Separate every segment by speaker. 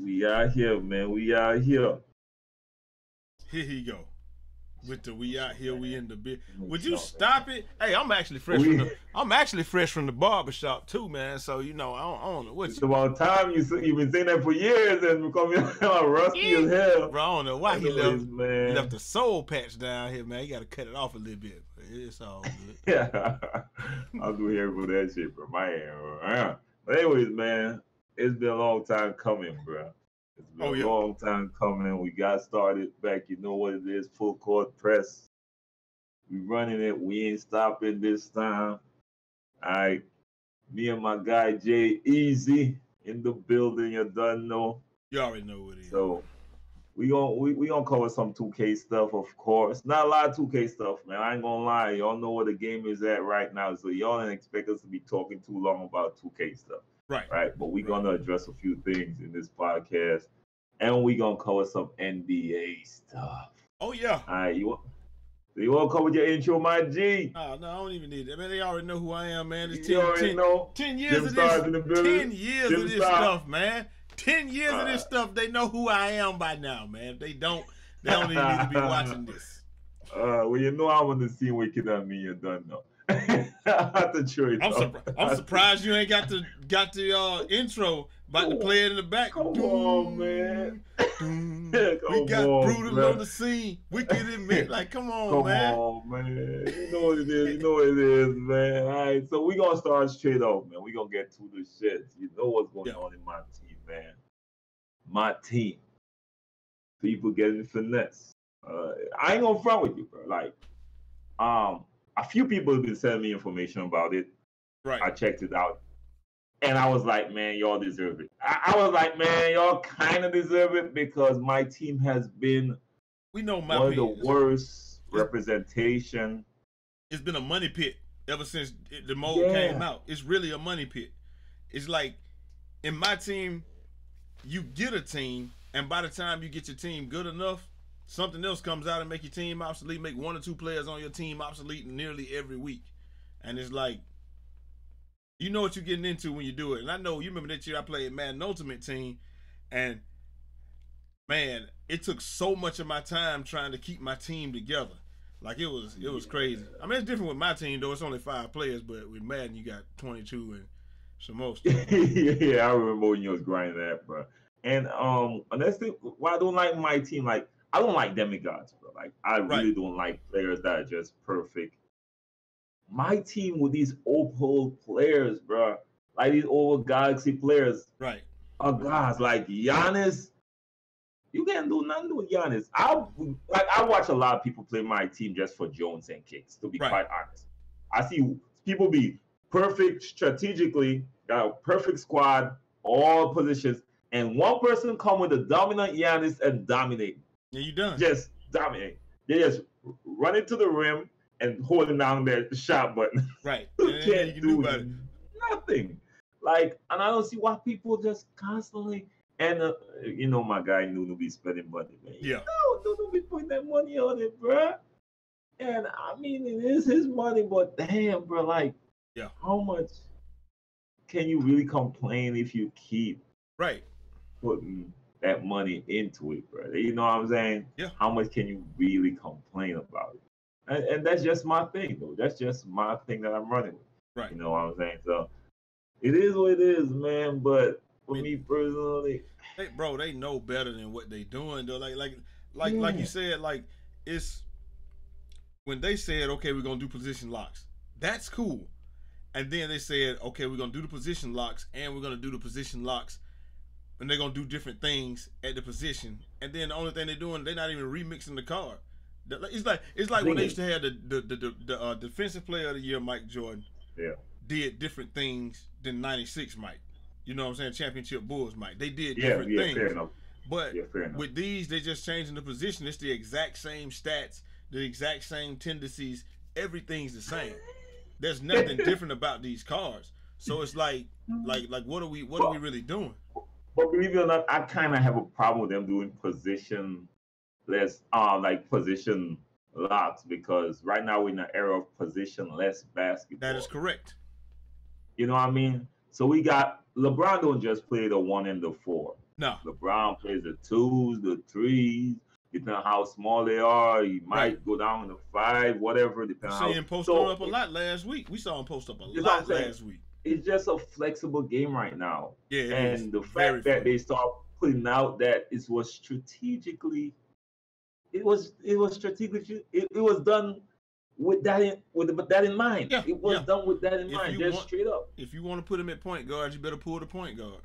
Speaker 1: We out here, man. We out here.
Speaker 2: Here he go. With the we out here, we in the bit. Would you stop it? Hey, I'm actually fresh from the. I'm actually fresh from the barber shop too, man. So you know, I don't, I don't know what.
Speaker 1: It's about time you you've been saying that for years and becoming rusty yeah. as hell.
Speaker 2: Bro, I don't know why he left. Man. He left the soul patch down here, man. You got to cut it off a little bit. It's all good.
Speaker 1: yeah, I'll do here for that shit, bro. My hand. But anyways, man, it's been a long time coming, bro. It's been oh, yeah. a long time coming. We got started back. You know what it is? Full court press. We running it. We ain't stopping this time. All right. Me and my guy Jai Eazy in the building. You done know.
Speaker 2: You already know what it is.
Speaker 1: So we gonna we, we gonna cover some 2K stuff, of course. Not a lot of 2K stuff, man. I ain't gonna lie. Y'all know where the game is at right now, so y'all don't expect us to be talking too long about 2K stuff.
Speaker 2: Right.
Speaker 1: Right. But we're right. gonna address a few things in this podcast. And we're gonna cover some NBA stuff.
Speaker 2: Oh yeah.
Speaker 1: All right, you want you want to come with your intro, my G?
Speaker 2: Oh, no, I don't even need it. I mean, they already know who I am, man.
Speaker 1: It's 10, 10, know.
Speaker 2: 10 years Jim of this. 10 years Jim of this stuff, man. 10 years of this stuff. They know who I am by now, man. If they don't, they don't even need to be watching this.
Speaker 1: Uh, well, you know I want to see Wicked on me. You don't know.
Speaker 2: I'm, I'm surprised you ain't got the got the uh, intro about to play it in the back.
Speaker 1: Come Doom, on, man.
Speaker 2: Doom. we got on, brutal man. on the scene. Wicked in me. Like, come on,
Speaker 1: come
Speaker 2: man.
Speaker 1: Come on, man. You know what it is. You know what it is, man. All right. So we gonna start straight off, man. We gonna get to the shit. You know what's going yeah. on in my team, man. My team. People getting finesse. Uh, I ain't gonna front with you, bro. Like, um, a few people have been sending me information about it.
Speaker 2: Right.
Speaker 1: I checked it out. And I was like, man, y'all deserve it. I, I was like, man, y'all kind of deserve it because my team has been
Speaker 2: we know my
Speaker 1: one of the worst representation.
Speaker 2: It's been a money pit ever since the mold yeah. came out. It's really a money pit. It's like in my team, you get a team, and by the time you get your team good enough, something else comes out and make your team obsolete, make one or two players on your team obsolete nearly every week. And it's like, you know what you're getting into when you do it. And I know you remember that year I played Madden Ultimate Team, and man, it took so much of my time trying to keep my team together. Like it was, it was crazy. I mean, it's different with my team though. It's only five players, but with Madden, you got 22 and some most.
Speaker 1: yeah, I remember when you was grinding that, bro. And um, and that's the why I don't like my team. Like I don't like demigods, bro. Like I really right. don't like players that are just perfect. My team with these opal players, bro, like these old galaxy players,
Speaker 2: right?
Speaker 1: Oh, are guys like Giannis. You can't do nothing with Giannis. I like I watch a lot of people play my team just for Jones and kicks. To be right. quite honest, I see people be perfect strategically, got a perfect squad, all positions, and one person come with a dominant Giannis and dominate.
Speaker 2: Yeah, you done.
Speaker 1: Just dominate. They just run it to the rim and holding down that shot button.
Speaker 2: Right.
Speaker 1: you can't do it. nothing. Like, and I don't see why people just constantly and uh, you know my guy Nunu be spending money, man.
Speaker 2: Yeah.
Speaker 1: No, Nunu be putting that money on it, bro. And I mean, it is his money, but damn, bro, like,
Speaker 2: yeah,
Speaker 1: how much can you really complain if you keep
Speaker 2: right
Speaker 1: putting that money into it, bro. You know what I'm saying?
Speaker 2: Yeah.
Speaker 1: How much can you really complain about it? And, and that's just my thing, though. That's just my thing that I'm running with.
Speaker 2: Right.
Speaker 1: You know what I'm saying? So it is what it is, man. But for me personally,
Speaker 2: hey, bro, they know better than what they doing, though. Like, like, like, yeah. like you said, like it's when they said, okay, we're gonna do position locks. That's cool. And then they said, okay, we're gonna do the position locks, and we're gonna do the position locks and they're gonna do different things at the position. And then the only thing they're doing, they're not even remixing the card. It's like it's like when they used to have the the the, the, the uh, defensive player of the year, Mike Jordan.
Speaker 1: Yeah.
Speaker 2: Did different things than '96 Mike. You know what I'm saying? Championship Bulls Mike. They did different yeah, yeah, things.
Speaker 1: Fair enough.
Speaker 2: But
Speaker 1: yeah, fair enough.
Speaker 2: with these, they're just changing the position. It's the exact same stats, the exact same tendencies. Everything's the same. There's nothing different about these cards. So it's like, like, like, what are we? What are we really doing?
Speaker 1: But believe it or not, I kind of have a problem with them doing position less, uh, like position locks because right now we're in an era of position less basketball.
Speaker 2: That is correct.
Speaker 1: You know what I mean? So we got LeBron don't just play the one and the four.
Speaker 2: No.
Speaker 1: LeBron plays the twos, the threes, depending on how small they are. He might right. go down to five, whatever. Depending
Speaker 2: on how. post so, up a lot last week. We saw him post up a lot last week.
Speaker 1: It's just a flexible game right now.
Speaker 2: Yeah,
Speaker 1: and the fact that they start putting out that it was strategically, it was it was strategically it, it was done with that in with that in mind.
Speaker 2: Yeah,
Speaker 1: it was
Speaker 2: yeah.
Speaker 1: done with that in if mind, just
Speaker 2: want,
Speaker 1: straight up.
Speaker 2: If you want to put him at point guard, you better pull the point guard.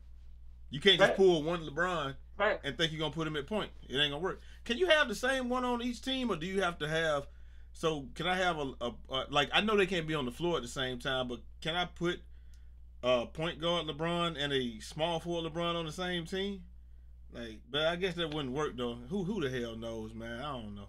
Speaker 2: You can't just pull one LeBron and think you're gonna put him at point. It ain't gonna work. Can you have the same one on each team, or do you have to have? So can I have a, a, a like I know they can't be on the floor at the same time, but can I put a point guard LeBron and a small forward LeBron on the same team? Like, but I guess that wouldn't work though. Who who the hell knows, man? I don't know.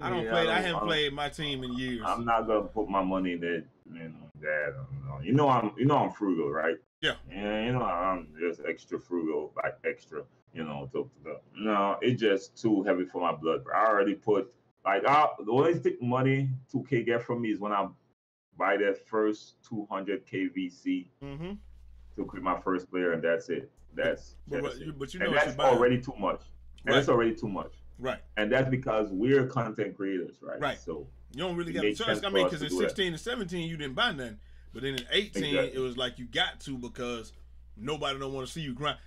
Speaker 2: I don't yeah, play. I, don't, I haven't I'm, played my team in years.
Speaker 1: I'm not gonna put my money in that. You know that. You know I'm. You know I'm frugal, right?
Speaker 2: Yeah.
Speaker 1: And you know I'm just extra frugal, like extra. You know, to, to, no, it's just too heavy for my blood. I already put like I, the only thing money 2K get from me is when I buy that first 200 KVC
Speaker 2: mm-hmm.
Speaker 1: to create my first player, and that's it. That's,
Speaker 2: but,
Speaker 1: that's
Speaker 2: but,
Speaker 1: it.
Speaker 2: but you know
Speaker 1: and that's already too much. And right. it's already too much.
Speaker 2: Right.
Speaker 1: And that's because we're content creators, right?
Speaker 2: Right.
Speaker 1: So
Speaker 2: you don't really got a choice. I mean, because in 16 and 17 you didn't buy nothing, but then in 18 exactly. it was like you got to because nobody don't want to see you grind.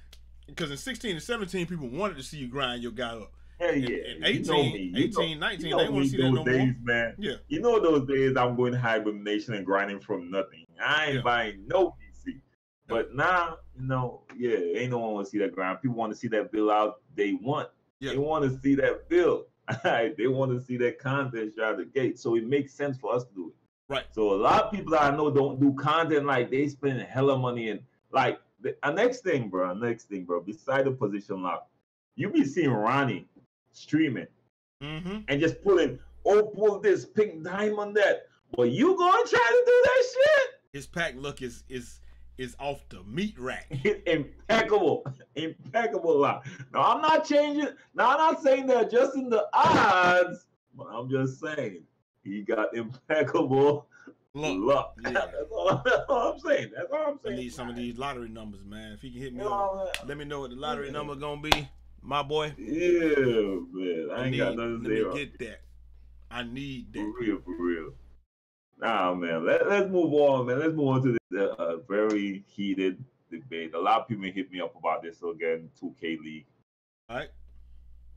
Speaker 2: Because in 16 and 17 people wanted to see you grind your guy up.
Speaker 1: Hell yeah.
Speaker 2: In, 18, you know 18 know, 19, you know they want to see that no days,
Speaker 1: more. Man.
Speaker 2: Yeah.
Speaker 1: You know those days I'm going hibernation and grinding from nothing. I ain't yeah. buying no PC. But now, you know, yeah, ain't no one want to see that grind. People want to see that bill out they want. Yeah. They want to see that bill. they want to see that content out of the gate. So it makes sense for us to do it.
Speaker 2: Right.
Speaker 1: So a lot of people that I know don't do content like they spend hella money and like the uh, next thing, bro. Next thing, bro. Beside the position lock, you be seeing Ronnie streaming
Speaker 2: mm-hmm.
Speaker 1: and just pulling, oh, pull this pink diamond that. Well, you gonna try to do that shit?
Speaker 2: His pack look is is is off the meat rack.
Speaker 1: impeccable, impeccable lot. Now I'm not changing. Now I'm not saying they're adjusting the odds, but I'm just saying he got impeccable
Speaker 2: luck.
Speaker 1: luck.
Speaker 2: Yeah.
Speaker 1: that's, all, that's, all, I'm saying. That's all I'm saying.
Speaker 2: I need some of these lottery numbers, man. If he can hit me, up, let me know what the lottery yeah. number gonna be, my boy.
Speaker 1: Yeah, man. I, I ain't
Speaker 2: need,
Speaker 1: got nothing to
Speaker 2: say. Let me get that. I need that.
Speaker 1: For real, for real. Nah, man. Let, let's move on, man. Let's move on to the uh, very heated debate. A lot of people hit me up about this again, 2K League.
Speaker 2: All right.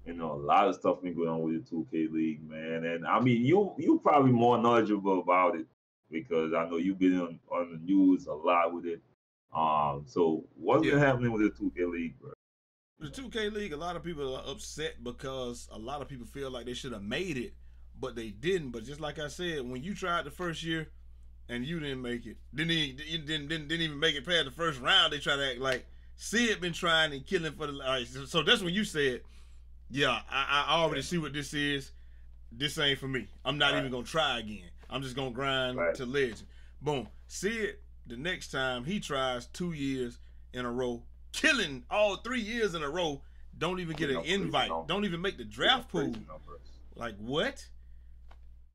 Speaker 1: You know, a lot of stuff been going on with the 2K League, man. And I mean, you you probably more knowledgeable about it because I know you've been on, on the news a lot with it. Um, so what's yeah. been happening with the 2K League, bro?
Speaker 2: The 2K League, a lot of people are upset because a lot of people feel like they should have made it but they didn't. But just like I said, when you tried the first year and you didn't make it, didn't even, didn't, didn't, didn't even make it past the first round, they try to act like Sid been trying and killing for the. Right, so, that's when you said, "Yeah, I, I already see what this is. This ain't for me. I'm not right. even gonna try again. I'm just gonna grind right. to legend." Boom. Sid, the next time he tries two years in a row, killing all three years in a row, don't even get an invite. Don't even make the draft pool. Like what?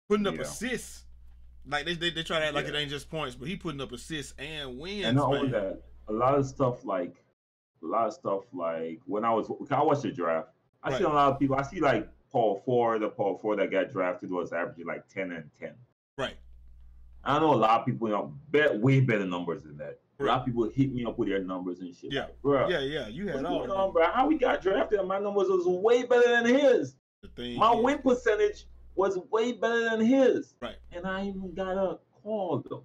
Speaker 2: putting up yeah. assists. Like they, they, they try to act like it ain't just points, but he putting up assists and wins.
Speaker 1: And not
Speaker 2: man.
Speaker 1: only that, a lot of stuff like a lot of stuff like when I was I watched the draft, I right. see a lot of people. I see like Paul Ford, the Paul Ford that got drafted was averaging like ten and ten.
Speaker 2: Right.
Speaker 1: I know a lot of people you know bet way better numbers than that. A lot of people hit me up with their numbers and shit.
Speaker 2: Yeah,
Speaker 1: like, bro.
Speaker 2: Yeah, yeah. You had all.
Speaker 1: Going on, bro? How we got drafted? My numbers was way better than his. The thing My is, win percentage was way better than his.
Speaker 2: Right.
Speaker 1: And I even got a call though.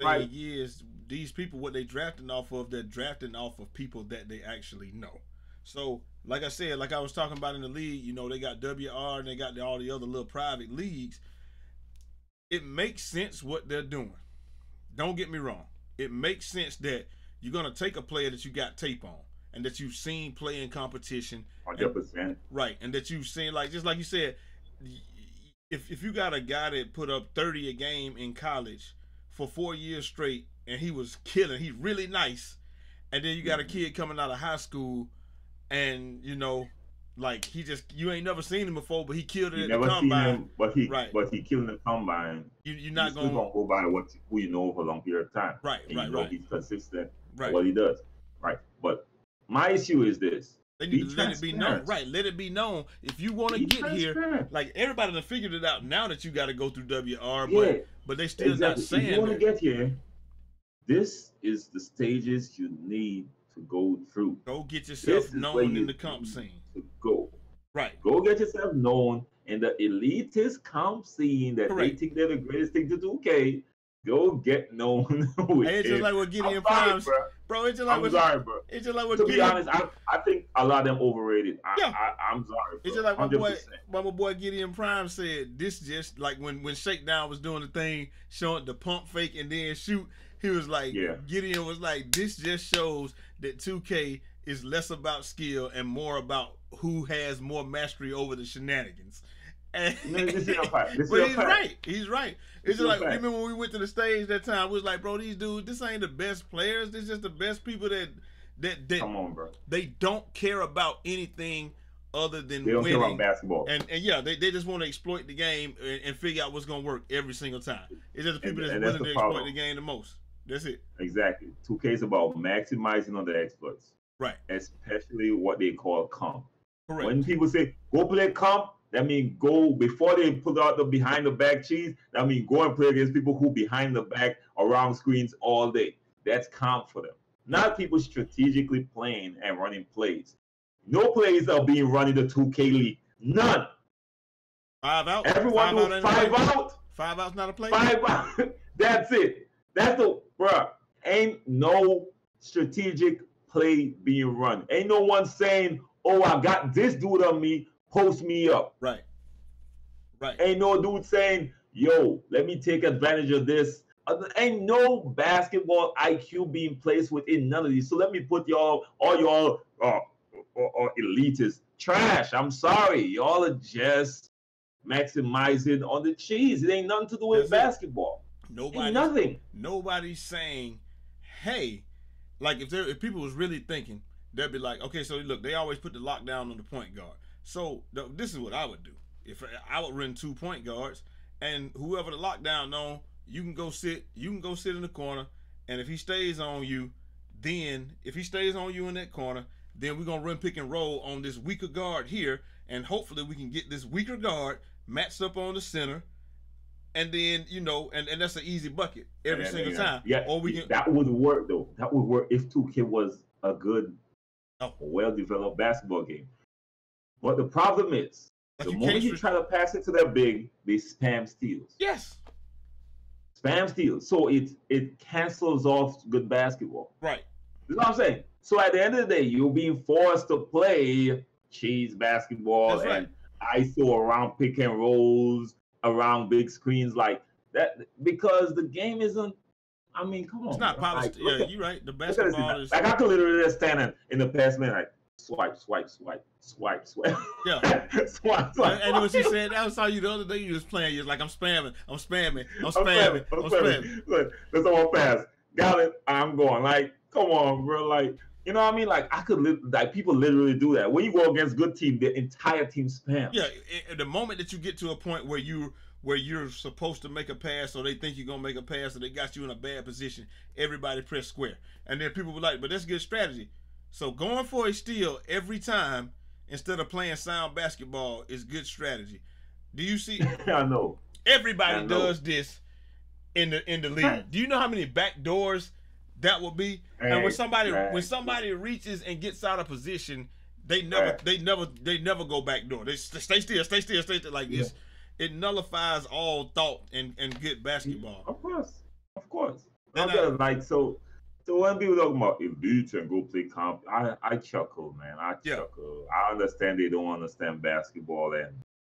Speaker 2: Right. Years, these people, what they drafting off of, they're drafting off of people that they actually know. So, like I said, like I was talking about in the league, you know, they got WR and they got the, all the other little private leagues. It makes sense what they're doing. Don't get me wrong. It makes sense that you're gonna take a player that you got tape on and that you've seen play in competition.
Speaker 1: Hundred percent.
Speaker 2: Right, and that you've seen, like just like you said, if if you got a guy that put up 30 a game in college for four years straight and he was killing, he's really nice, and then you got a mm-hmm. kid coming out of high school and you know like he just you ain't never seen him before, but he killed it you the combine. Him,
Speaker 1: but he right. but he killed the combine.
Speaker 2: You, you're not
Speaker 1: gonna,
Speaker 2: gonna
Speaker 1: go by what who you know for a long period of time.
Speaker 2: Right,
Speaker 1: and
Speaker 2: right,
Speaker 1: you know
Speaker 2: right.
Speaker 1: He's consistent.
Speaker 2: Right.
Speaker 1: What he does. Right. But my issue is this:
Speaker 2: They need to let it be known. Right. Let it be known. If you want to get here, like everybody done figured it out now that you got to go through WR, yeah, but but they still exactly. not saying. If
Speaker 1: you want to get here, this is the stages you need to go through.
Speaker 2: Go get yourself known in the comp scene.
Speaker 1: To go.
Speaker 2: Right.
Speaker 1: Go get yourself known in the elitist comp scene that Correct. they think they're the greatest thing to do. Okay, go get known with
Speaker 2: hey, it's just like what Gideon Primes, bro. bro. It's just like
Speaker 1: I'm
Speaker 2: what,
Speaker 1: sorry, bro.
Speaker 2: It's just like
Speaker 1: to
Speaker 2: Gideon,
Speaker 1: be honest, I, I think a lot of them overrated. I, yeah. I, am sorry. Bro.
Speaker 2: It's just like my 100%. boy, my boy Gideon Prime said. This just like when when Shakedown was doing the thing, showing the pump fake and then shoot. He was like, yeah. Gideon was like, this just shows that 2K is less about skill and more about who has more mastery over the shenanigans. And, this is but he's right. He's right. It's just like remember when we went to the stage that time. We was like, bro, these dudes, this ain't the best players. This is just the best people that that that
Speaker 1: come on, bro.
Speaker 2: They don't care about anything other than
Speaker 1: they don't
Speaker 2: winning.
Speaker 1: care about basketball.
Speaker 2: And and yeah, they, they just want to exploit the game and, and, figure out what's gonna work every single time. It's just the people and, that's willing that's to exploit the game the most. That's it.
Speaker 1: Exactly. 2K is about maximizing on the exploits.
Speaker 2: Right.
Speaker 1: Especially what they call comp.
Speaker 2: Correct.
Speaker 1: When people say go play comp, that means go before they put out the behind the back cheese. That means go and play against people who behind the back around screens all day. That's comp for them. Not people strategically playing and running plays. No plays are being run in the 2K league. None.
Speaker 2: Five out.
Speaker 1: Everyone five out five out.
Speaker 2: Five out's not a play.
Speaker 1: Five out. That's it. That's the bruh. Ain't no strategic play being run. Ain't no one saying, "Oh, I got this dude on me post me up.
Speaker 2: Right. Right.
Speaker 1: Ain't no dude saying, yo, let me take advantage of this. Uh, ain't no basketball IQ being placed within none of these. So let me put y'all, all y'all uh, or, or elitists, trash. I'm sorry. Y'all are just maximizing on the cheese. It ain't nothing to do with That's basketball.
Speaker 2: Nobody,
Speaker 1: nothing.
Speaker 2: Nobody's saying, hey, like if there, if people was really thinking, they'd be like, okay, so look, they always put the lockdown on the point guard. So this is what I would do. If I would run two point guards, and whoever the lockdown on, you can go sit. You can go sit in the corner, and if he stays on you, then if he stays on you in that corner, then we're gonna run pick and roll on this weaker guard here, and hopefully we can get this weaker guard matched up on the center, and then you know, and, and that's an easy bucket every yeah, single
Speaker 1: yeah.
Speaker 2: time.
Speaker 1: Yeah, or we can. That would work though. That would work if 2K was a good, oh. well developed basketball game. But the problem is, but the you moment you try to pass it to their big, they spam steals.
Speaker 2: Yes.
Speaker 1: Spam steals. So it it cancels off good basketball.
Speaker 2: Right.
Speaker 1: You know what I'm saying? So at the end of the day, you're being forced to play cheese basketball That's and right. ISO around pick and rolls, around big screens like that because the game isn't I mean, come on.
Speaker 2: It's not polished. Like, yeah, you're right. The basketball is.
Speaker 1: Like I could literally just stand in the past minute, like swipe, swipe, swipe, swipe, swipe.
Speaker 2: Yeah. swipe, swipe. And, and what she said, that, I saw you the other day. You was playing. You're like, I'm spamming, I'm spamming, I'm spamming, I'm spamming. I'm spamming.
Speaker 1: Look, that's all fast. Got it. I'm going. Like, come on, bro. Like, you know what I mean? Like, I could li- like people literally do that. When you go against good team, the entire team spam.
Speaker 2: Yeah. the moment that you get to a point where you where you're supposed to make a pass or they think you're gonna make a pass or they got you in a bad position, everybody press square. And then people were like, but that's good strategy. So going for a steal every time instead of playing sound basketball is good strategy. Do you see?
Speaker 1: I know.
Speaker 2: Everybody I know. does this in the in the league. Do you know how many back doors that would be? Hey, and when somebody hey. when somebody reaches and gets out of position, they never hey. they never they never go back door. They stay still, stay still, stay still like this. Yeah. It nullifies all thought and and good basketball.
Speaker 1: Of course, of course. I'm just like so so when people talk about elite and go play comp, I, I chuckle, man. I yeah. chuckle. I understand they don't understand basketball, and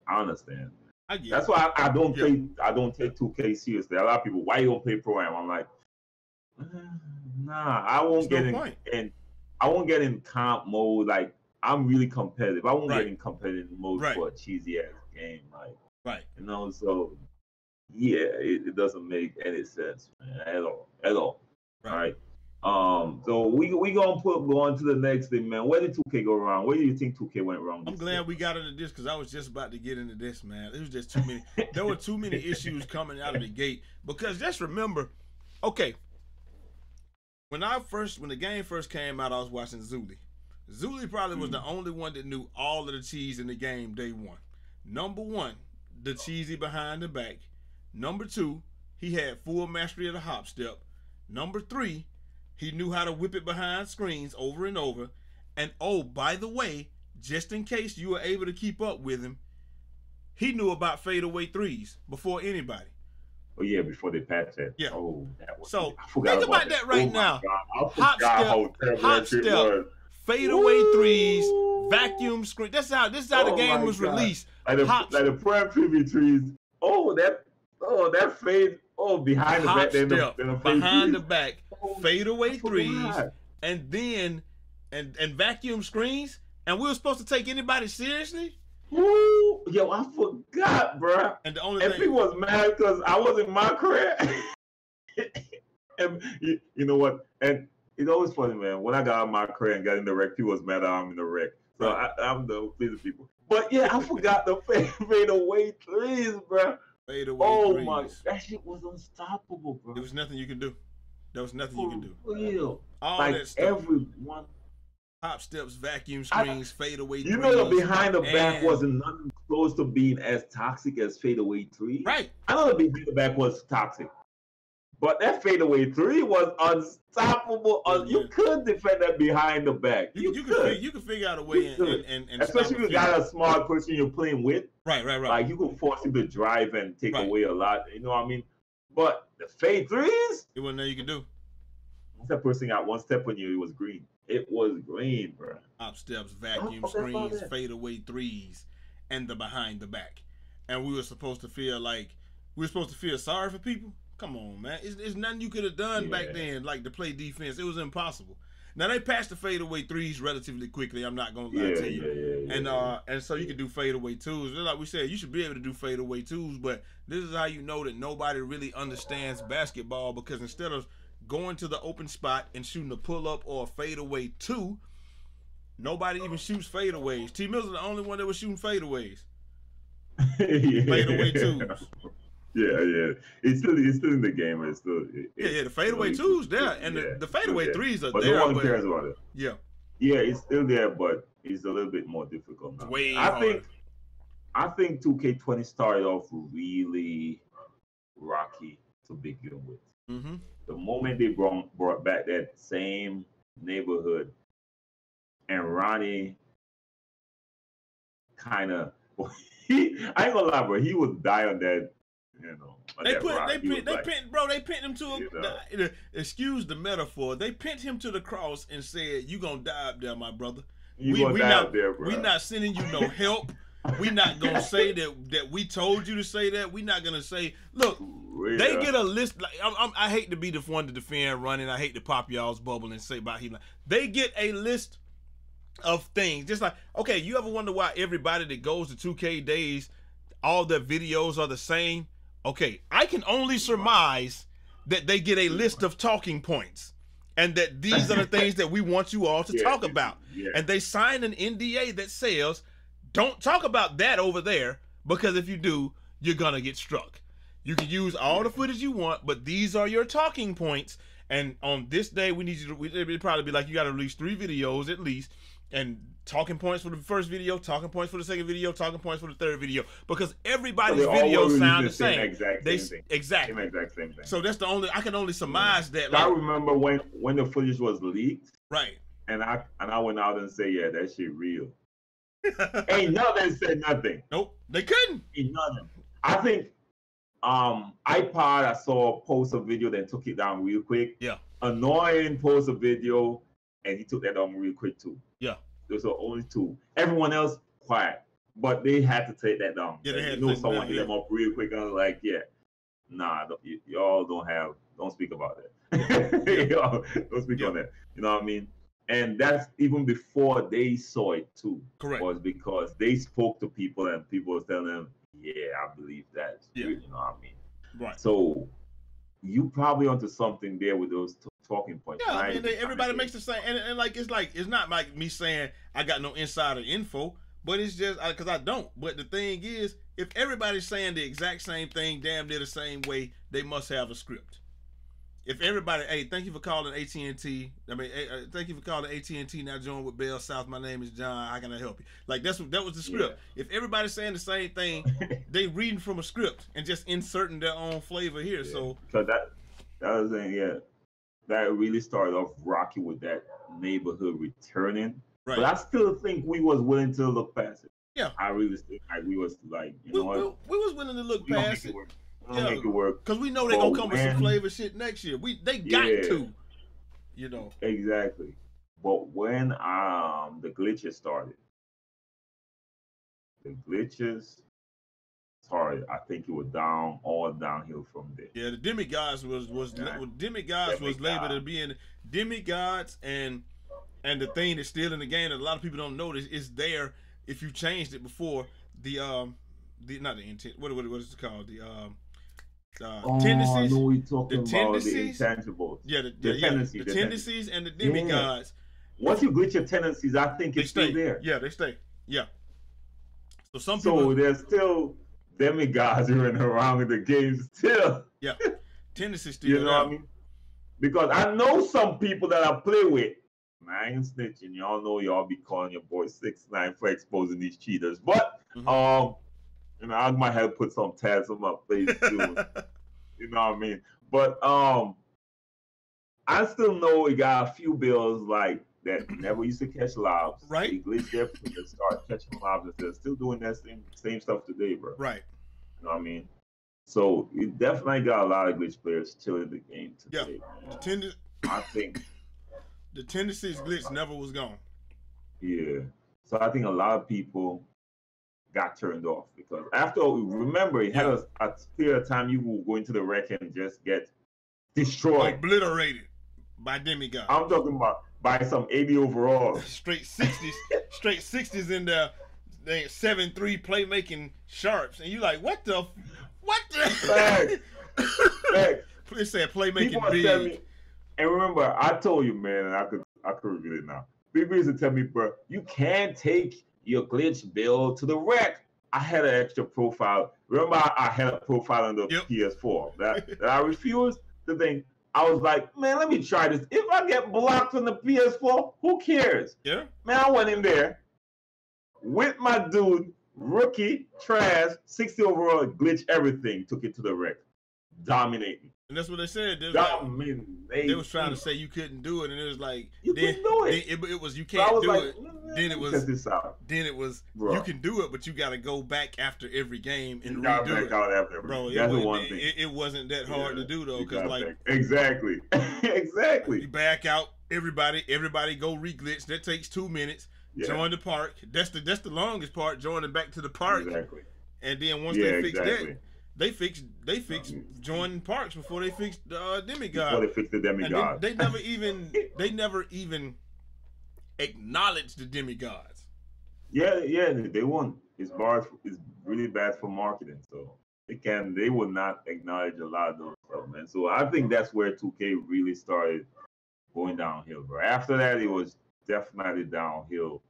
Speaker 1: I understand. I That's why I, I don't yeah. play. I don't take 2K seriously. A lot of people, why you don't play pro am? I'm like, nah. I won't There's get no in, and I won't get in comp mode. Like I'm really competitive. I won't right. get in competitive mode right. for a cheesy ass game. Like,
Speaker 2: right.
Speaker 1: You know, so yeah, it, it doesn't make any sense, man, at all, at all. Right. right? Um, so we we gonna put go on to the next thing, man. Where did 2K go wrong? Where do you think 2K went wrong?
Speaker 2: I'm glad we got into this because I was just about to get into this, man. It was just too many. there were too many issues coming out of the gate because just remember, okay, when I first when the game first came out, I was watching Zuli. Zuli probably was the hmm. only one that knew all of the cheese in the game day one. Number one, the cheesy behind the back. Number two, he had full mastery of the hop step. Number three, he knew how to whip it behind screens over and over. And oh, by the way, just in case you were able to keep up with him, he knew about fadeaway threes before anybody.
Speaker 1: Oh yeah, before they patched that.
Speaker 2: Yeah.
Speaker 1: Oh, that
Speaker 2: was. So think about, about that, right oh, now. Hop step, hop step, fadeaway threes, vacuum screen. That's how. This is how oh the game was God. released.
Speaker 1: Like the, hop like the prime preview trees. Oh, that. Oh, that fade. Oh, behind hop the back. Step,
Speaker 2: the, the behind the back. Oh, fadeaway threes, and then and and vacuum screens. And we were supposed to take anybody seriously.
Speaker 1: Yo, I forgot, bro.
Speaker 2: And the only
Speaker 1: and
Speaker 2: thing-
Speaker 1: was mad because I was in my career. and you, you, know what? And it's always funny, man. When I got out of my career and got in the Rec, people was mad I'm in the Rec. So I, am the pleasing people. But yeah, I forgot the fade, fade away threes, bro.
Speaker 2: Fade away
Speaker 1: oh
Speaker 2: threes.
Speaker 1: my, that shit was unstoppable, bro.
Speaker 2: There was nothing you could do. There was nothing
Speaker 1: For
Speaker 2: you could do.
Speaker 1: Real.
Speaker 2: All
Speaker 1: like
Speaker 2: that stuff.
Speaker 1: everyone
Speaker 2: Hop steps, vacuum screens, I, fadeaway.
Speaker 1: You know the behind the back wasn't nothing close to being as toxic as fadeaway three.
Speaker 2: Right.
Speaker 1: I know the behind the back was toxic, but that fadeaway three was unstoppable. Uh, yeah. You could defend that behind the back.
Speaker 2: You, you, you could. Figure, you could figure out a way and, and, and, and,
Speaker 1: especially if you got a smart person you're playing with.
Speaker 2: Right, right, right.
Speaker 1: Like you could force him to drive and take right. away a lot. You know what I mean? But the fade threes,
Speaker 2: it wasn't nothing you can do.
Speaker 1: Once that person got one step on you, it was green. It was green, bro.
Speaker 2: Up steps, vacuum screens, fadeaway threes, and the behind the back. And we were supposed to feel like we were supposed to feel sorry for people. Come on, man. It's, it's nothing you could have done yeah. back then, like to play defense. It was impossible. Now they passed the fadeaway threes relatively quickly. I'm not gonna lie
Speaker 1: yeah,
Speaker 2: to you.
Speaker 1: Yeah, yeah,
Speaker 2: and uh, and so you can do fadeaway twos. Like we said, you should be able to do fadeaway twos. But this is how you know that nobody really understands basketball because instead of going to the open spot and shooting a pull up or a fadeaway two. Nobody even shoots fadeaways. T Mills is the only one that was shooting fadeaways. yeah. Fadeaway twos.
Speaker 1: Yeah, yeah. It's still it's still in the game. It's still
Speaker 2: yeah, yeah. The fadeaway twos there, and yeah, the, the fadeaway
Speaker 1: there.
Speaker 2: threes are
Speaker 1: but
Speaker 2: there.
Speaker 1: But no one cares about it.
Speaker 2: Yeah.
Speaker 1: Yeah, it's still there, but it's a little bit more difficult now.
Speaker 2: Way
Speaker 1: I
Speaker 2: harder.
Speaker 1: think I think 2K20 started off really rocky to begin with.
Speaker 2: Mm-hmm
Speaker 1: the moment they brought, brought back that same neighborhood and Ronnie kind of he I ain't gonna lie, bro, he was on that you know.
Speaker 2: They put rock. they pin, they like, pin, bro they pinned him to a, the, excuse the metaphor they pinned him to the cross and said you gonna die up there my brother
Speaker 1: you we, we not,
Speaker 2: there, bro. we not sending you no help we not gonna say that that we told you to say that. We not gonna say, look, yeah. they get a list. Like I'm, I'm, i hate to be the one to defend Ronnie. I hate to pop y'all's bubble and say about him. They get a list of things. Just like okay, you ever wonder why everybody that goes to 2K days, all their videos are the same? Okay, I can only surmise that they get a list of talking points and that these are the things that we want you all to yeah, talk about.
Speaker 1: Yeah.
Speaker 2: And they sign an NDA that says don't talk about that over there because if you do, you're gonna get struck. You can use all the footage you want, but these are your talking points. And on this day, we need you to. It'd probably be like you got to release three videos at least, and talking points for the first video, talking points for the second video, talking points for the third video, because everybody's so videos sound the same.
Speaker 1: Exact
Speaker 2: they,
Speaker 1: same
Speaker 2: exactly.
Speaker 1: Same exact same thing.
Speaker 2: So that's the only I can only surmise that. Like,
Speaker 1: I remember when when the footage was leaked,
Speaker 2: right?
Speaker 1: And I and I went out and say, yeah, that shit real. Ain't nothing said nothing.
Speaker 2: Nope, they couldn't.
Speaker 1: Ain't nothing. I think um iPod, I saw post a video that took it down real quick.
Speaker 2: Yeah.
Speaker 1: Annoying post a video and he took that down real quick too. Those are only two. Everyone else quiet. But they had to take that down.
Speaker 2: Yeah, they had
Speaker 1: you know someone
Speaker 2: hit
Speaker 1: them up real quick. I was like, yeah, nah, don't, y- y'all don't have, don't speak about that. y'all don't speak
Speaker 2: Yeah.
Speaker 1: on that. You know what I mean? and that's even before they saw it too.
Speaker 2: Correct.
Speaker 1: Was because they spoke to people and people was telling them, "Yeah, I believe that."
Speaker 2: Yeah.
Speaker 1: You know what I mean?
Speaker 2: Right.
Speaker 1: So you probably onto something there with those t- talking points.
Speaker 2: Yeah, I mean, they, everybody makes the same, and, and like it's like it's not like me saying I got no insider info, but it's just because I, I don't. But the thing is, if everybody's saying the exact same thing, damn near the same way, they must have a script. if everybody, hey, thank you for calling AT and T. I mean, hey, uh, thank you for calling AT and T. Now join with Bell South. My name is John. How can I help you? Like that's that was the script. Yeah. If everybody's saying the same thing, they reading from a script and just inserting their own flavor here. Yeah. So,
Speaker 1: so that that was yeah, that really started off rocky with that neighborhood returning. Right. But I still think we was willing to look past it.
Speaker 2: Yeah.
Speaker 1: I really think like we was like, you we, know what?
Speaker 2: We, we was willing to look we past it.
Speaker 1: yeah. make it work.
Speaker 2: Cause we know they're gonna come when, with some flavor shit next year. We they got yeah, to. You know.
Speaker 1: Exactly. But when um the glitches started, the glitches sorry, I think it was down all downhill from there.
Speaker 2: Yeah, the demigods was was yeah. demigods was labeled as being demigods and and the thing that's still in the game that a lot of people don't notice is there if you changed it before the um the not the intent what what, what is it called the um uh, oh, tendencies.
Speaker 1: I know we talking the tendencies, the intangibles.
Speaker 2: Yeah, the, the, yeah, tendencies, the, the tendencies and the demigods.
Speaker 1: Yeah. Once you glitch your tendencies, I think it's still there.
Speaker 2: Yeah, they stay. Yeah. So some
Speaker 1: people. So there's still demigods are in around the game still.
Speaker 2: Yeah. Tendencies still.
Speaker 1: you know what I mean? Because I know some people that I play with I ain't snitching. Y'all know y'all be calling your boy six nine for exposing these cheaters. But mm-hmm. um, you know, I might have put some tags on my face too. you know what I mean? But um, I still know we got a few bills like that never used to catch lobs.
Speaker 2: Right.
Speaker 1: They glitched their and start catching lobs and they're still doing that same same stuff today, bro.
Speaker 2: Right.
Speaker 1: You know what I mean? So you definitely got a lot of glitch players chilling the game today.
Speaker 2: Yeah. Man.
Speaker 1: I think
Speaker 2: the tendencies glitch never was gone.
Speaker 1: Yeah. So I think a lot of people got turned off because after remember it had a, a period of time you will go into the Rec and just get destroyed.
Speaker 2: Obliterated by demigod.
Speaker 1: I'm talking about by some 80 overall.
Speaker 2: straight 60s, straight 60s in there. They seven three playmaking sharps, and you like what the what the Facts. Facts. Please say playmaking big.
Speaker 1: And remember, I told you, man, and I could I could reveal it now. People used to tell me, bro, you can't take your glitch build to the Rec. I had an extra profile. Remember, I, I had a profile on the yep. PS4 that, that I refused to think. I was like, man, let me try this. If I get blocked on the PS4, who cares?
Speaker 2: Yeah.
Speaker 1: Man, I went in there with my dude, rookie, trash, 60 overall, glitch everything, took it to the Rec, dominating.
Speaker 2: And that's what they said. They was, like, they, was trying to say you couldn't do it, and it was like you then, couldn't do it. Then it, it was you can't was do like, it. Mm, Then it was then it was Bro. you can do it, but you got to go back after every game and you redo it. After Bro, it, That's one thing. It, it, wasn't that hard yeah, to do though, because like back.
Speaker 1: exactly, exactly.
Speaker 2: You back out everybody, everybody go reglitch. That takes two minutes. Yeah. Join the park. That's the that's the longest part. Joining back to the park.
Speaker 1: Exactly.
Speaker 2: And then once yeah, they fix exactly. that they fixed they fixed Jordan Parks before they fixed uh, demigod.
Speaker 1: Before they fixed the demigod,
Speaker 2: they, they, never even they never even acknowledged the demigods.
Speaker 1: Yeah, yeah, they won't. It's bad. It's really bad for marketing. So they can they will not acknowledge a lot of those stuff, man. So I think that's where 2K really started going downhill, bro. After that, it was definitely downhill.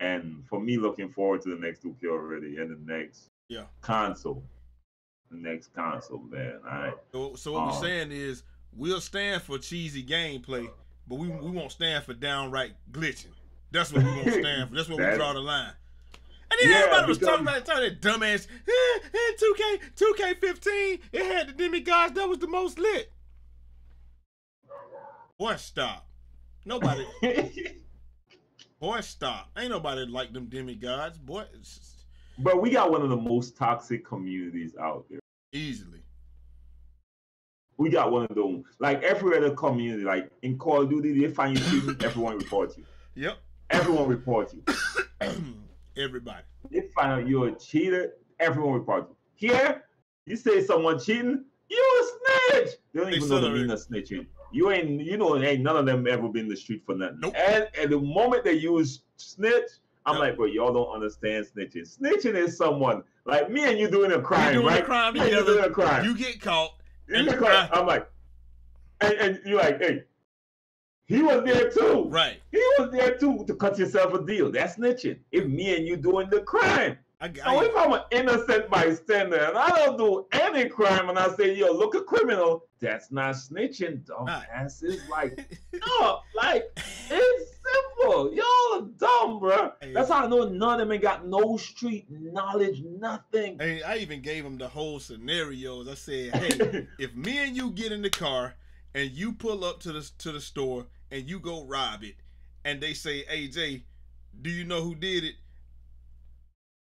Speaker 1: And for me, looking forward to the next 2K already and the next
Speaker 2: yeah
Speaker 1: console the next console, man. All right.
Speaker 2: So, so what um, we're saying is we'll stand for cheesy gameplay, but we we won't stand for downright glitching. That's what we won't stand for. That's where we draw the line. And then yeah, everybody was talking about talking that dumbass. Eh, 2K, 2K15, it had the demigods. That was the most lit. Boy, stop. Nobody. boy, stop. Ain't nobody like them demigods. Boy,
Speaker 1: but we got one of the most toxic communities out there.
Speaker 2: Easily.
Speaker 1: We got one of them. Like every other community, like in Call of Duty, they find you cheating, everyone reports you.
Speaker 2: Yep.
Speaker 1: Everyone reports you.
Speaker 2: Everybody.
Speaker 1: They find out you're a cheater, everyone reports you. Here, you say someone cheating, you a snitch. They don't they even know the meaning of snitching. You ain't, you know, ain't none of them ever been in the street for nothing.
Speaker 2: Nope.
Speaker 1: And at the moment they use snitch, I'm like, bro, y'all don't understand snitching. Snitching is someone like me and you doing a crime, doing right? A
Speaker 2: crime together. You doing a crime. You get caught.
Speaker 1: Caught. I'm like, and, and you're like, hey, he was there too.
Speaker 2: Right.
Speaker 1: He was there too to cut yourself a deal. That's snitching. If me and you doing the crime, I, so if I'm an innocent bystander and I don't do any crime and I say, yo, look a criminal, that's not snitching, dumbass. It's like, no, like, it's simple. Y'all are dumb, bro. Hey, that's how I know none of them ain't got no street knowledge, nothing.
Speaker 2: Hey, I even gave them the whole scenarios. I said, hey, if me and you get in the car and you pull up to the to the store and you go rob it, and they say, hey, Jay, do you know who did it?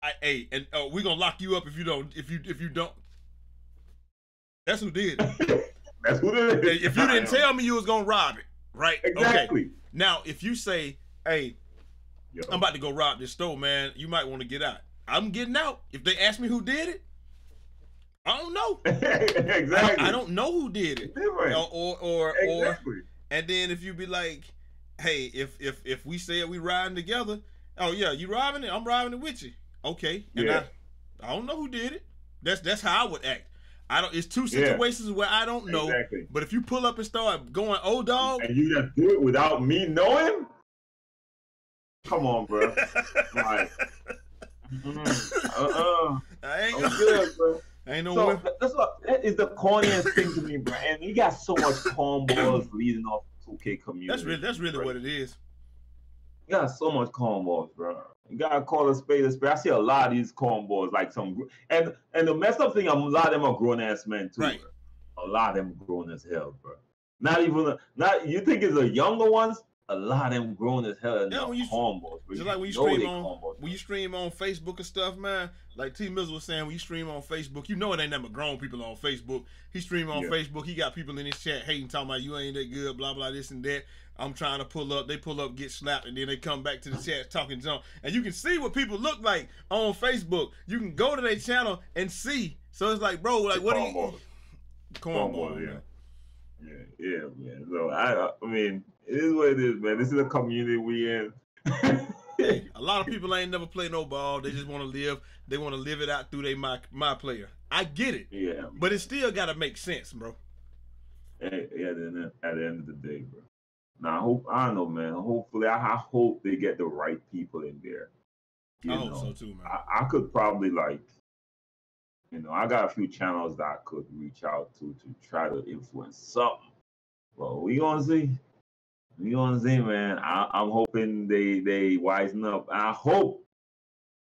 Speaker 2: I hey, and uh, we're gonna lock you up if you don't if you if you don't. That's who did
Speaker 1: it. That's who did
Speaker 2: it. If you didn't tell me you was gonna rob it, right?
Speaker 1: Exactly.
Speaker 2: Okay. Now, if you say, "Hey, Yo. I'm about to go rob this store, man," you might want to get out. I'm getting out. If they ask me who did it, I don't know.
Speaker 1: exactly.
Speaker 2: I, I, don't know who did it. Or or or, exactly. or and then if you be like, "Hey, if if if we say we riding together, oh yeah, you robbing it, I'm robbing it with you." Okay. And yeah. I, I don't know who did it. That's that's how I would act. I don't. It's two situations yeah. where I don't know. Exactly. But if you pull up and start going, "Oh, dog,"
Speaker 1: and you just do it without me knowing, come on, bro. like, mm, uh-uh. I ain't I'm good, bro.
Speaker 2: Ain't no so,
Speaker 1: that's what that is the corniest thing to me, bro. And you got so much cornballs leading off 2K community.
Speaker 2: That's really that's really bro. what it is.
Speaker 1: You got so much cornballs, bro. You gotta call a spade a spade. I see a lot of these cornballs, like some, and and the messed up thing, a lot of them are grown ass men too. Right. Bro. A lot of them grown as hell, bro. Not even not. You think it's the younger ones? A lot of them grown as hell. Yeah, when you cornballs.
Speaker 2: Just like when you stream on when you stream on Facebook and stuff, man. Like T Mills was saying, when you stream on Facebook, you know it ain't never grown people on Facebook. He stream on yeah. Facebook. He got people in his chat hating, talking about you ain't that good, blah blah this and that. I'm trying to pull up. They pull up, get slapped, and then they come back to the chat talking junk. And you can see what people look like on Facebook. You can go to their channel and see. So it's like, bro, like what are you?
Speaker 1: Cornball, yeah. Yeah, yeah, man. So I, I mean, it is what it is, man. This is a community we in.
Speaker 2: a lot of people ain't never played no ball. They just want to live. They want to live it out through they my my player. I get it.
Speaker 1: Yeah.
Speaker 2: But it still got to make sense, bro.
Speaker 1: Hey, yeah, at the, at the end of the day, bro. Now I hope I don't know, man. Hopefully, I, I hope they get the right people in there.
Speaker 2: You I hope so too, man.
Speaker 1: I, I, could probably like, you know, I got a few channels that I could reach out to to try to influence something. Well, we gonna see. We gonna see, man. I, am hoping they they wisen up. I hope.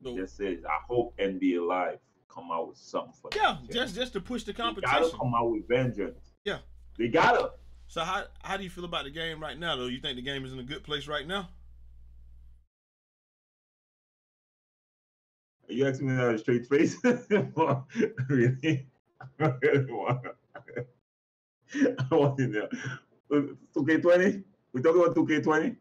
Speaker 1: No. Just says I hope NBA Live come out with something for
Speaker 2: yeah, just just to push the competition.
Speaker 1: They gotta come out with vengeance.
Speaker 2: Yeah,
Speaker 1: they gotta.
Speaker 2: So how how do you feel about the game right now, though? You think the game is in a good place right now?
Speaker 1: Are you asking me that with a straight face? really? I want to know. 2K20? We talking about 2K20?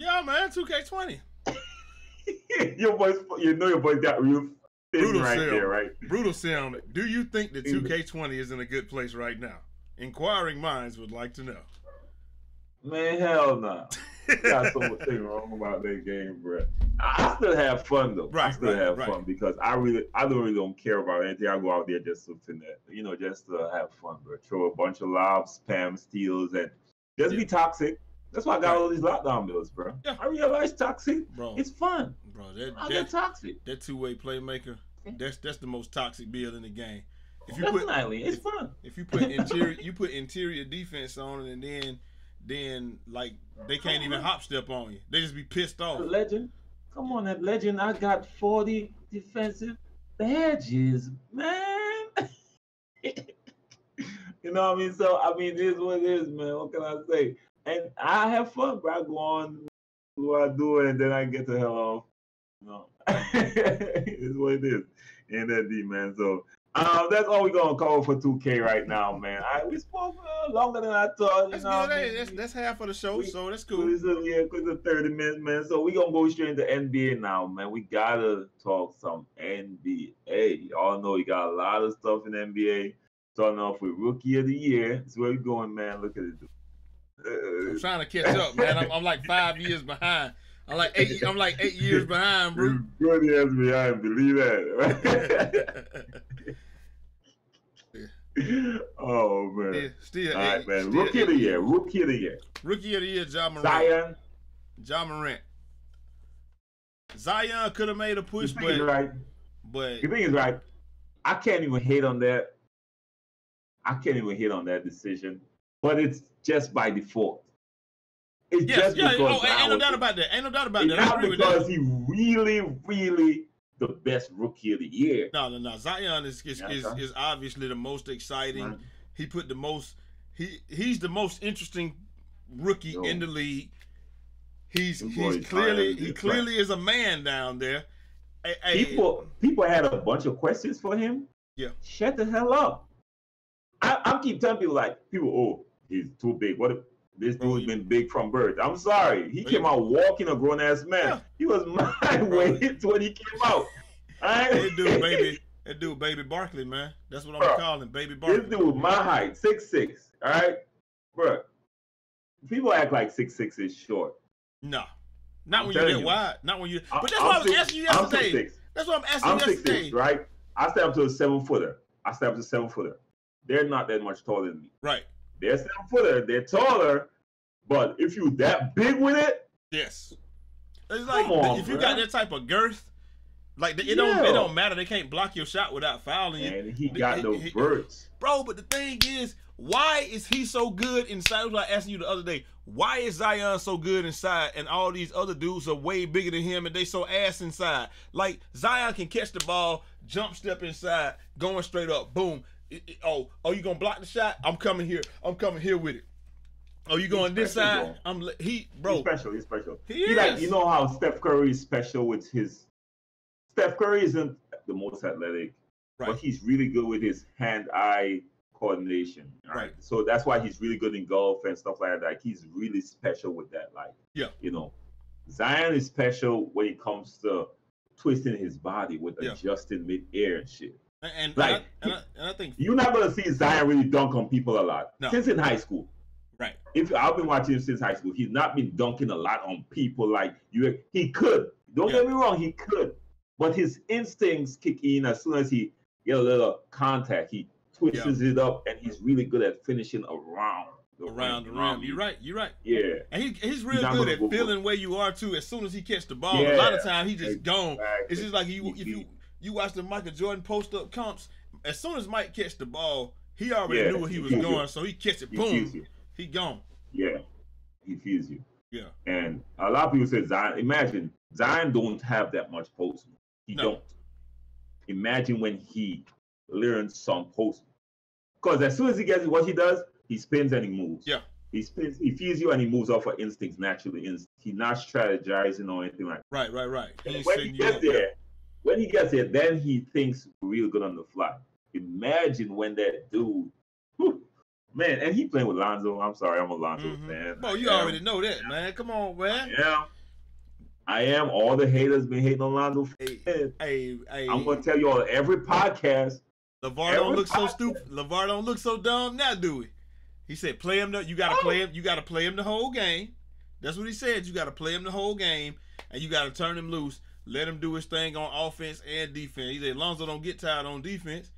Speaker 2: Yeah, man, 2K20.
Speaker 1: your voice, you know your voice got real brutal right sound. there, right?
Speaker 2: Brutal sound. Do you think the mm-hmm. 2K20 is in a good place right now? Inquiring minds would like to know.
Speaker 1: Man, hell no. Nah. got so much thing wrong about that game, bro. I still have fun though. Right, I still right, have right. fun because I really, I don't really don't care about anything. I go out there just to that, you know, just to have fun, bro. Throw a bunch of lobs, spam, steals, and just yeah. be toxic. That's why I got all these lockdown bills, bro. Yeah. I realize toxic. Bro, it's fun.
Speaker 2: Bro, that, I that, toxic. That two way playmaker, that's that's the most toxic bill in the game.
Speaker 1: If you Definitely, put, it's
Speaker 2: if,
Speaker 1: fun.
Speaker 2: If you put interior, you put interior defense on it, and then, then like they can't even hop step on you. They just be pissed off.
Speaker 1: The legend, come on, that legend. I got forty defensive badges, man. you know what I mean? So I mean, this is what it is, man. What can I say? And I have fun, bro. I go on, do what I do, and then I get the hell off. You know, it's what it is. And that D, man. So um, that's all we're gonna cover for 2K right now, man. I we spoke uh, longer than I thought. You
Speaker 2: that's
Speaker 1: know,
Speaker 2: good. That's, that's half of the show, we, so that's cool.
Speaker 1: It's a, yeah, it's a 30 minutes, man. So we gonna go straight into NBA now, man. We gotta talk some NBA. Y'all know we got a lot of stuff in NBA. Starting off with Rookie of the Year. That's where we going, man. Look at it.
Speaker 2: Uh, I'm trying to catch up, man. I'm, I'm like five years behind. I'm like eight. I'm like eight years behind, bro.
Speaker 1: Good years behind. Believe that. oh man. Yeah,
Speaker 2: still,
Speaker 1: all right, man. Still Rookie of the year. Rookie of the year.
Speaker 2: Rookie of the year. Ja Morant.
Speaker 1: Zion.
Speaker 2: Ja Morant. Zion could have made a push, but
Speaker 1: right.
Speaker 2: But
Speaker 1: the thing is, right? I can't even hate on that. I can't even hate on that decision, but it's just by default. It's
Speaker 2: yes,
Speaker 1: just
Speaker 2: yeah, oh,
Speaker 1: because
Speaker 2: oh, ain't no doubt about that. Ain't no doubt about that.
Speaker 1: Not because
Speaker 2: that.
Speaker 1: he really, really the best rookie of the year.
Speaker 2: No, no, no. Zion is is, is, is obviously the most exciting.
Speaker 1: Right.
Speaker 2: He put the most. He he's the most interesting rookie
Speaker 1: Yo.
Speaker 2: in the league. He's he's clearly he clearly is a man down there. Hey, hey,
Speaker 1: People, people had a bunch of questions for him.
Speaker 2: Yeah.
Speaker 1: Shut the hell up. I, I keep telling people like people, oh, he's too big. What if this oh,
Speaker 2: Bro,
Speaker 1: dude's been big from birth? I'm sorry. He
Speaker 2: Bro,
Speaker 1: came out walking a grown ass man.
Speaker 2: Yeah.
Speaker 1: He was my weight when he came out. Alright?
Speaker 2: that dude, baby, that dude, baby Barkley, man. That's what I'm
Speaker 1: Bro,
Speaker 2: calling baby
Speaker 1: This
Speaker 2: Barkley.
Speaker 1: dude, my height, six six. All right, bro. People act like six six is short.
Speaker 2: No, not
Speaker 1: I'm
Speaker 2: when you get
Speaker 1: you.
Speaker 2: wide. Not when you. But that's
Speaker 1: I'm
Speaker 2: what I was
Speaker 1: six-
Speaker 2: asking you yesterday. That's what I'm asking
Speaker 1: I'm
Speaker 2: you
Speaker 1: six
Speaker 2: yesterday.
Speaker 1: six, right? I step up to a seven footer. I step up to a seven footer. They're not that much taller than me.
Speaker 2: Right.
Speaker 1: They're seven footer. They're taller, but if you that big with it,
Speaker 2: Yes. It's like
Speaker 1: Come on,
Speaker 2: if you got that type of girth, like it don't it don't matter. They can't block your shot without fouling you,
Speaker 1: and he got
Speaker 2: he- he-
Speaker 1: birds.
Speaker 2: bro. But the thing is, why is he so good inside? Like I asked you the other day, why is Zion so good inside, and all these other dudes are way bigger than him, and they so ass inside? Like Zion can catch the ball, jump step inside, going straight up, boom. It- it- oh, oh, you gonna block the shot? I'm coming here. I'm coming here with it. Oh, you going this
Speaker 1: special,
Speaker 2: side? I'm he bro.
Speaker 1: He's special. He's special.
Speaker 2: He
Speaker 1: like
Speaker 2: is.
Speaker 1: you know how Steph Curry is special with his. Steph Curry isn't the most athletic,
Speaker 2: Right.
Speaker 1: but he's really good with his hand-eye coordination.
Speaker 2: Right.
Speaker 1: So that's why he's really good in golf and stuff like that. Like he's really special with that. Like
Speaker 2: Yeah.
Speaker 1: you know, Zion is special when it comes to twisting his body with
Speaker 2: Yeah.
Speaker 1: adjusting mid-air and shit.
Speaker 2: And,
Speaker 1: Like,
Speaker 2: and, I, and, I, and I think
Speaker 1: You're not gonna see Zion really dunk on people a lot
Speaker 2: No.
Speaker 1: since in high school.
Speaker 2: right.
Speaker 1: If I've been watching him since high school, he's not been dunking a lot on people like you. He could. Don't
Speaker 2: Yeah.
Speaker 1: get me wrong, he could. But his instincts kick in as soon as he get a little contact. He twists it up, and he's really good at finishing around
Speaker 2: around the
Speaker 1: rim.
Speaker 2: You're right. You're right.
Speaker 1: Yeah.
Speaker 2: And he, he's real
Speaker 1: not
Speaker 2: good at
Speaker 1: go-
Speaker 2: feeling where you are too. As soon as he catch the ball, a lot of
Speaker 1: Yeah,
Speaker 2: time he just gone.
Speaker 1: Exactly.
Speaker 2: It's just like you if you you watch the Michael Jordan post up comps. As soon as Mike catch the ball, he already
Speaker 1: Yeah,
Speaker 2: knew where he
Speaker 1: he
Speaker 2: was going,
Speaker 1: you.
Speaker 2: so he catch it.
Speaker 1: he
Speaker 2: Boom, he gone.
Speaker 1: Yeah. He feels you.
Speaker 2: Yeah,
Speaker 1: And a lot of people say Zion. Imagine Zion don't have that much post. He
Speaker 2: No.
Speaker 1: don't. Imagine when he learns some post. Because as soon as he gets what he does, he spins and he moves.
Speaker 2: Yeah.
Speaker 1: He spins, he feels you and he moves off of instincts naturally. He's not strategizing or anything like that.
Speaker 2: right, right, right. He
Speaker 1: that.
Speaker 2: ain't
Speaker 1: When he gets there, when he gets there, then he thinks real good on the fly. Imagine when that dude, whew, man, and he playing with Lonzo. I'm sorry, I'm a Lonzo
Speaker 2: Mhm.
Speaker 1: fan.
Speaker 2: Bro, you already know that, man. Come on, man.
Speaker 1: Yeah. I am. All the haters been hating on Lonzo.
Speaker 2: Hey, hey, hey.
Speaker 1: I'm gonna tell you all every podcast.
Speaker 2: LaVar don't look so stupid. LaVar don't look so dumb now, do we? He said, "Play him. The, you got to
Speaker 1: Oh.
Speaker 2: play him. You got to play him the whole game." That's what he said. You got to play him the whole game, and you got to turn him loose. Let him do his thing on offense and defense. He said, "Lonzo don't get tired on defense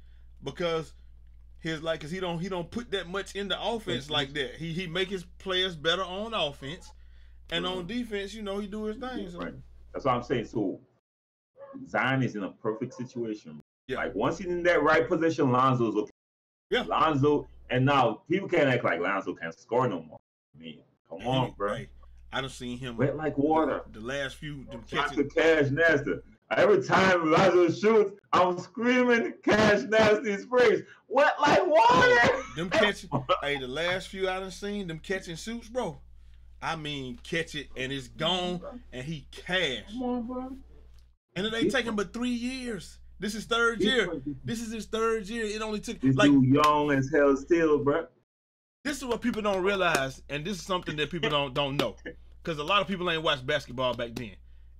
Speaker 2: because his like, cause he don't he don't put that much into offense like that. He he make his players better on offense, and on mm-hmm. defense, you know, he do his thing. So,
Speaker 1: Right. That's what I'm saying. So Zion is in a perfect situation.
Speaker 2: Yeah.
Speaker 1: Like once he's in that right position, Lonzo's okay.
Speaker 2: Yeah.
Speaker 1: Lonzo, and now people can't act like Lonzo can't score no more. I mean, come
Speaker 2: and
Speaker 1: on,
Speaker 2: he-
Speaker 1: bro.
Speaker 2: hey, I done seen him
Speaker 1: Wet like water.
Speaker 2: the last few them
Speaker 1: Shots
Speaker 2: catching.
Speaker 1: Cash Nasty. Every time Lonzo shoots, I'm screaming Cash Nasty's phrase. Wet like water.
Speaker 2: Them catching, hey, the last few I done seen, them catching suits, bro. I mean, catch it and it's gone, and he cash.
Speaker 1: Come on, bro.
Speaker 2: And it ain't taking but three years. This is third year. This is his third year. It only took
Speaker 1: This
Speaker 2: like
Speaker 1: dude young as hell still, bro.
Speaker 2: this is what people don't realize, and this is something that people don't don't know, because a lot of people ain't watched basketball back then.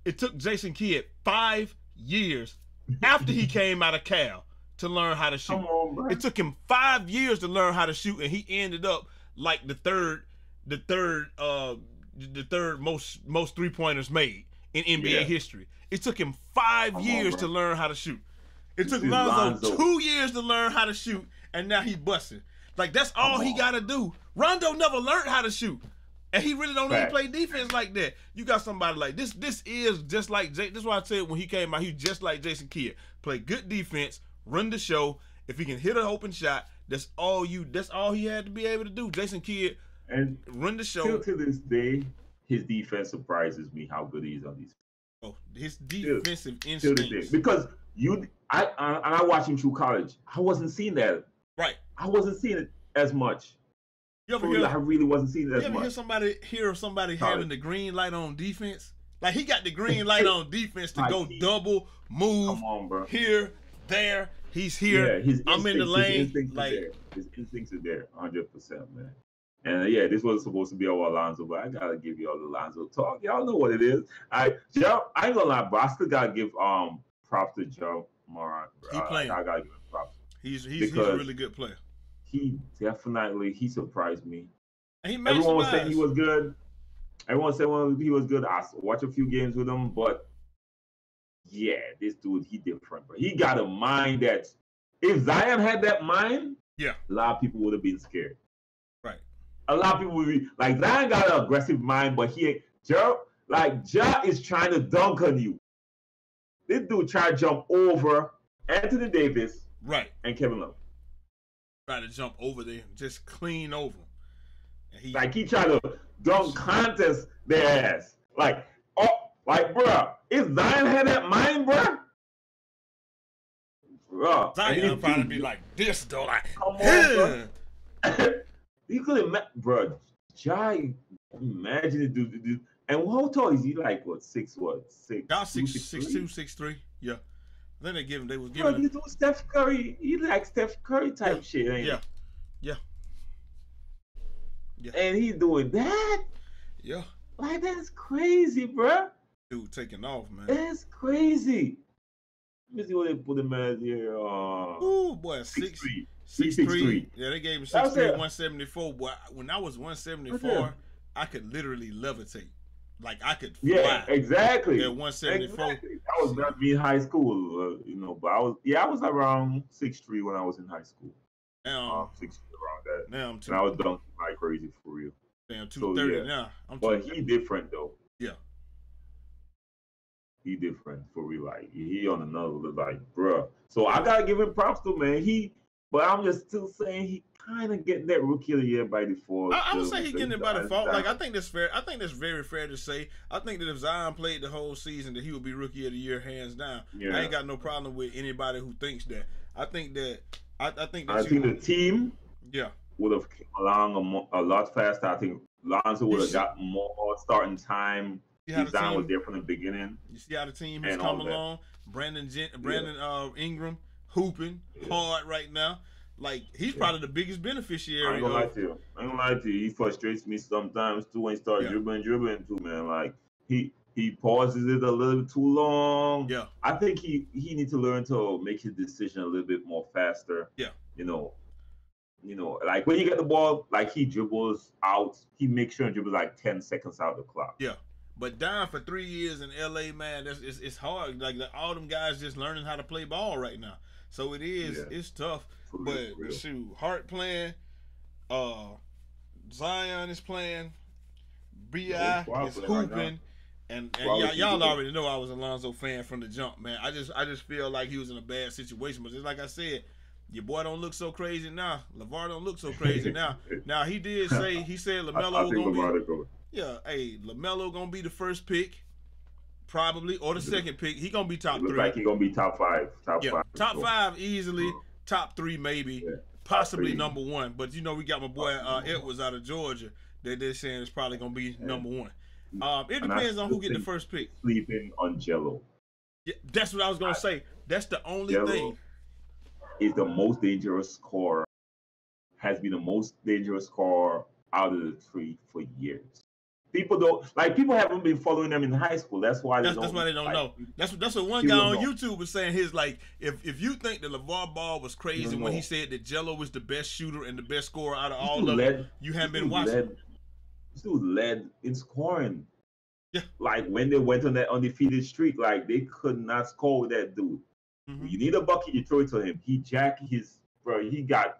Speaker 2: It took Jason Kidd five years after he came out of Cal to learn how to shoot.
Speaker 1: On.
Speaker 2: It took him five years to learn how to shoot, and he ended up like the third, the third, uh, the third most most three pointers made in NBA
Speaker 1: Yeah.
Speaker 2: history. It took him five
Speaker 1: Come
Speaker 2: years
Speaker 1: bro.
Speaker 2: to learn how to shoot. It took Lonzo,
Speaker 1: Lonzo.
Speaker 2: two years to learn how to shoot, and now he busting. Like that's all
Speaker 1: Come
Speaker 2: he got to do. Rondo never learned how to shoot, And he really don't Fact. even play defense like that. You got somebody like this. This is just like Jay. This is why I said when he came out, he's just like Jason Kidd. Play good defense, run the show. If he can hit an open shot, that's all you. That's all he had to be able to do. Jason Kidd and run the show.
Speaker 1: Still to this day, his defense surprises me how good he is on these.
Speaker 2: Oh, his defensive still, instincts.
Speaker 1: Still because you, I, I, and I watched him through college. I wasn't seeing that.
Speaker 2: Right.
Speaker 1: I wasn't seeing it as much. You ever hear, I really wasn't seeing that.
Speaker 2: You ever
Speaker 1: much.
Speaker 2: hear somebody hear of somebody college. having the green light on defense? Like he got the green light on defense to go double move on, here, there. He's here. Yeah, I'm in the lane.
Speaker 1: His instincts, like, are there. his instincts are there, hundred percent, man. And uh, yeah, this wasn't supposed to be our Alonzo, but I gotta give y'all the Alonzo talk. Y'all know what it is. I Joe, I ain't gonna lie, but I still gotta give um props to Ja Morant.
Speaker 2: He playing. I, I gotta give him props. He's he's, he's a really good player.
Speaker 1: He definitely he surprised me.
Speaker 2: He
Speaker 1: Everyone was saying he was good. Everyone said he was good. I watched a few games with him, but yeah, this dude he different. But he got a mind that if Zion had that mind,
Speaker 2: yeah,
Speaker 1: a lot of people would have been scared Right.
Speaker 2: a
Speaker 1: lot of people would be like Zion got an aggressive mind, but he ain't Ja. Like Ja is trying to dunk on you. This dude tried to jump over Anthony Davis,
Speaker 2: right,
Speaker 1: and Kevin Love.
Speaker 2: Try to jump over there, just clean over.
Speaker 1: He, like he tried to dunk contest their ass. Like, oh, like, bro, if Zion had that mind, bro.
Speaker 2: Bro, Zion probably be like this though, like, come on,
Speaker 1: You could imagine, bro. Jai, imagine it, dude, dude. And how tall is he? Like what? Six? What? Six?
Speaker 2: Got six, two, six, six two, six three. Yeah. Then they give him. They was giving.
Speaker 1: Bro, you do Steph Curry. He like Steph Curry type
Speaker 2: yeah.
Speaker 1: shit. Ain't
Speaker 2: yeah. yeah.
Speaker 1: Yeah. And he doing that.
Speaker 2: Yeah.
Speaker 1: Like that's crazy, bro.
Speaker 2: Dude, taking off, man.
Speaker 1: That's crazy. Let me see what they put him at here. Uh,
Speaker 2: Ooh, boy, six, six three. Six, six three. three. Yeah, they gave him six three, one seventy four. Boy, when I was one seventy four, I could literally levitate. Like I could fly.
Speaker 1: Yeah, exactly.
Speaker 2: At one seventy four. Exactly.
Speaker 1: That was not me in high school, uh, you know. But I was, yeah, I was around six three when I was in high school.
Speaker 2: Now,
Speaker 1: um, six around that.
Speaker 2: Now I'm two.
Speaker 1: And I was dunking like crazy for real.
Speaker 2: Damn, two thirty so, yeah. now.
Speaker 1: I'm but he different though.
Speaker 2: Yeah.
Speaker 1: He different for real. Like he on another like, bruh. So I gotta give him props to man. He but I'm just still saying he kind of getting that rookie of the year by default.
Speaker 2: I, I would say he getting it by default. Like I think that's fair. I think that's very fair to say. I think that if Zion played the whole season, that he would be rookie of the year hands down. Yeah. I ain't got no problem with anybody who thinks that. I think that. I, I think that.
Speaker 1: I think the team.
Speaker 2: Yeah.
Speaker 1: Would have along a, a, lot faster. I think Lonzo would have got more starting time. Zion was there from the beginning.
Speaker 2: You see how the team has come along. Brandon Brandon yeah. uh, Ingram hooping yeah. hard right now. Like he's yeah. probably the biggest beneficiary. I
Speaker 1: ain't gonna lie to you. I ain't gonna lie to you. He frustrates me sometimes too when he starts yeah. dribbling, dribbling too, man. Like he he pauses it a little bit too long.
Speaker 2: Yeah.
Speaker 1: I think he he needs to learn to make his decision a little bit more faster.
Speaker 2: Yeah.
Speaker 1: You know, you know, like when you get the ball, like he dribbles out, he makes sure and dribbles like ten seconds out of the clock.
Speaker 2: Yeah. But down for three years in LA, man, that's it's, it's hard. Like all them guys just learning how to play ball right now. So it is, yeah. it's tough. For but real. shoot, Hart playing, uh, Zion is playing, Bi yeah, is hooping. Right and, and y'all, y'all already know I was a Lonzo fan from the jump, man. I just I just feel like he was in a bad situation. But just like I said, your boy don't look so crazy now. LaVar don't look so crazy now. Now he did say he said LaMelo gonna be Yeah, hey, LaMelo gonna be the first pick probably, or the second pick. He gonna be top three.
Speaker 1: Like he gonna be top five. Top
Speaker 2: yeah,
Speaker 1: five.
Speaker 2: Top five easily. Top three maybe. Yeah. Possibly number one. But you know we got my boy uh, Edwards out of Georgia. That they're saying it's probably gonna be number one. Um, it depends on who get the first pick.
Speaker 1: Sleeping on Gelo.
Speaker 2: Yeah, that's what I was gonna I, say. That's the only Gelo thing.
Speaker 1: Is the most dangerous scorer. Has been the most dangerous scorer out of the three for years people don't like people haven't been following them in high school. That's why
Speaker 2: that's, that's why they don't like, know. That's what that's what one guy on know. YouTube was saying. His like, if if you think that LaVar Ball was crazy when he said that Gelo was the best shooter and the best scorer out of all of them, you haven't been watching. Led,
Speaker 1: this dude led in scoring.
Speaker 2: Yeah.
Speaker 1: Like when they went on that undefeated streak, like they could not score with that dude. Mm-hmm. You need a bucket, you throw it to him. He jack his bro. He got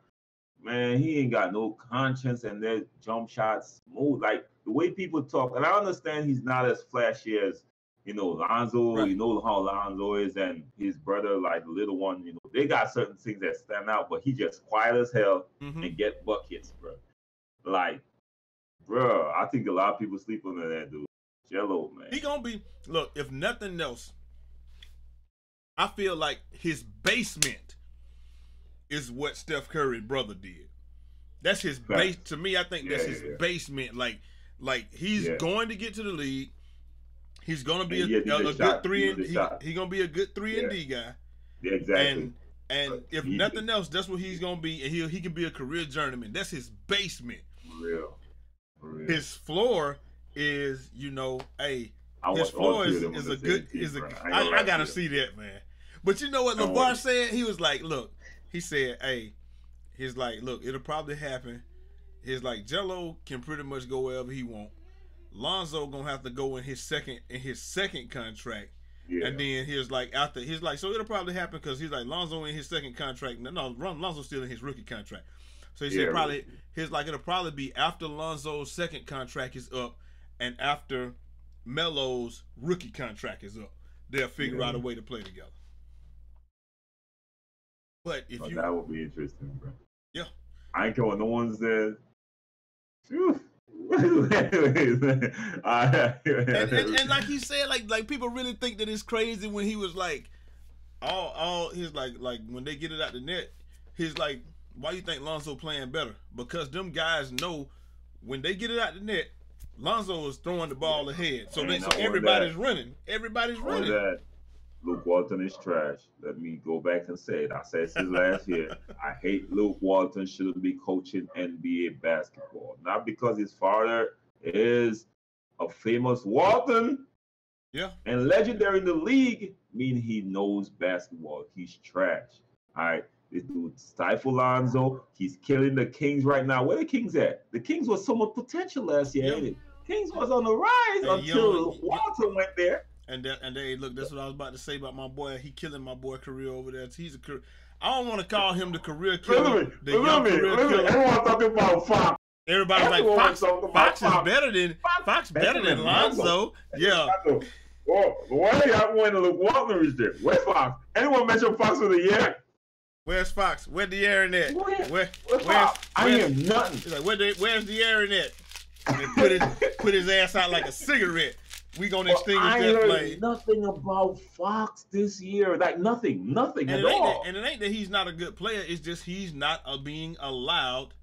Speaker 1: man. He ain't got no conscience, and their jump shots move like the way people talk, and I understand he's not as flashy as you know Lonzo. Right. You know how Lonzo is, and his brother, like the little one. You know, they got certain things that stand out, but he just quiet as hell mm-hmm. and get buckets, bro. Like, bro, I think a lot of people sleep on that dude. Gelo, man.
Speaker 2: He gonna be look. If nothing else, I feel like his basement is what Steph Curry brother did. That's his base. To me, I think that's his basement. Like, like he's yeah. going to get to the league. He's gonna be a, a, a good three and he, he, gonna be a good three and D guy.
Speaker 1: Yeah, exactly.
Speaker 2: And and but if nothing else, that's what he's gonna be, and he he can be a career journeyman. That's his basement.
Speaker 1: For real. For real.
Speaker 2: His floor is, you know, hey, his floor is, is a good is a. I, I gotta see that man. But you know what LaVar said? He was like, look, he said, hey, he's like, look, it'll probably happen. He's like, Gelo can pretty much go wherever he want. Lonzo gonna have to go in his second in his second contract. Yeah. And then he's like after he's like so it'll probably happen because he's like Lonzo in his second contract. No, no, Lonzo's still in his rookie contract. So he yeah, said probably right. his like it'll probably be after Lonzo's second contract is up and after Melo's rookie contract is up. They'll figure yeah. out a way to play together. But if oh, you
Speaker 1: that would be interesting, bro.
Speaker 2: Yeah.
Speaker 1: I ain't going no one's there. and,
Speaker 2: and, and, like he said, like like people really think that it's crazy when he was like, all all he's like like when they get it out the net, he's like, why you think Lonzo playing better? Because them guys know when they get it out the net, Lonzo is throwing the ball ahead, so, they, so everybody's that. running. Everybody's running.
Speaker 1: Luke Walton is trash. Let me go back and say it. I said this last year. I hate Luke Walton shouldn't be coaching NBA basketball. Not because his father is a famous Walton.
Speaker 2: Yeah.
Speaker 1: And legendary in the league, mean he knows basketball. He's trash. All right. This dude stifle Lonzo. He's killing the Kings right now. Where the Kings at? The Kings was so much potential last year, yeah. Kings was on the rise hey, until Walton went there.
Speaker 2: And that, and they look, that's what I was about to say about my boy. He killing my boy career over there. He's a career. I don't want to call him the career killer. the young
Speaker 1: career killer. Everyone talking about Fox.
Speaker 2: Everybody's Everyone like Fox. Fox is better than Fox, Fox better, than Lonzo. Yeah.
Speaker 1: Well, why y'all want to look Walton is there? Where's Fox? Anyone mention Fox of the year?
Speaker 2: Where's Fox? Where the air in that?
Speaker 1: Where, where, where's, Fox? I hear nothing.
Speaker 2: He's like, where the, where's the air in that? And put his put his ass out like a cigarette. We gonna extinguish well, that flame.
Speaker 1: Nothing about Fox this year, like nothing, nothing
Speaker 2: and
Speaker 1: at all.
Speaker 2: That, and it ain't that he's not a good player. It's just he's not uh, being allowed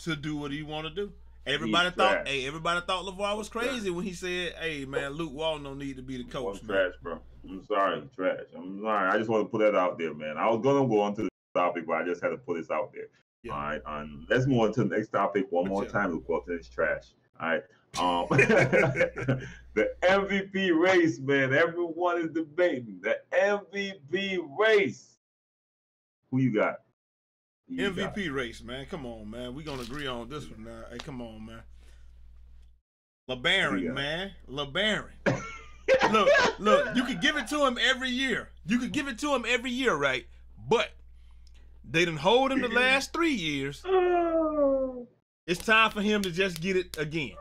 Speaker 2: to do what he want to do. Everybody he's thought, trash. hey, everybody thought LaVar was crazy when he said, "Hey, man, Luke Walton don't need to be the coach."
Speaker 1: I'm trash, bro. I'm sorry, trash. I'm sorry. I just want to put that out there, man. I was gonna go on to the topic, but I just had to put this out there. Yeah. All right, and let's move on to the next topic one more yeah. time. Luke Walton is trash. All right. Um, the MVP race, man. Everyone is debating the MVP race. Who you got?
Speaker 2: Who you MVP got? race, man. Come on, man. We gonna agree on this one now. Hey, come on, man. LeBron, man. LeBron. look, look. You could give it to him every year. You could give it to him every year, right? But they didn't hold him the last three years. It's time for him to just get it again.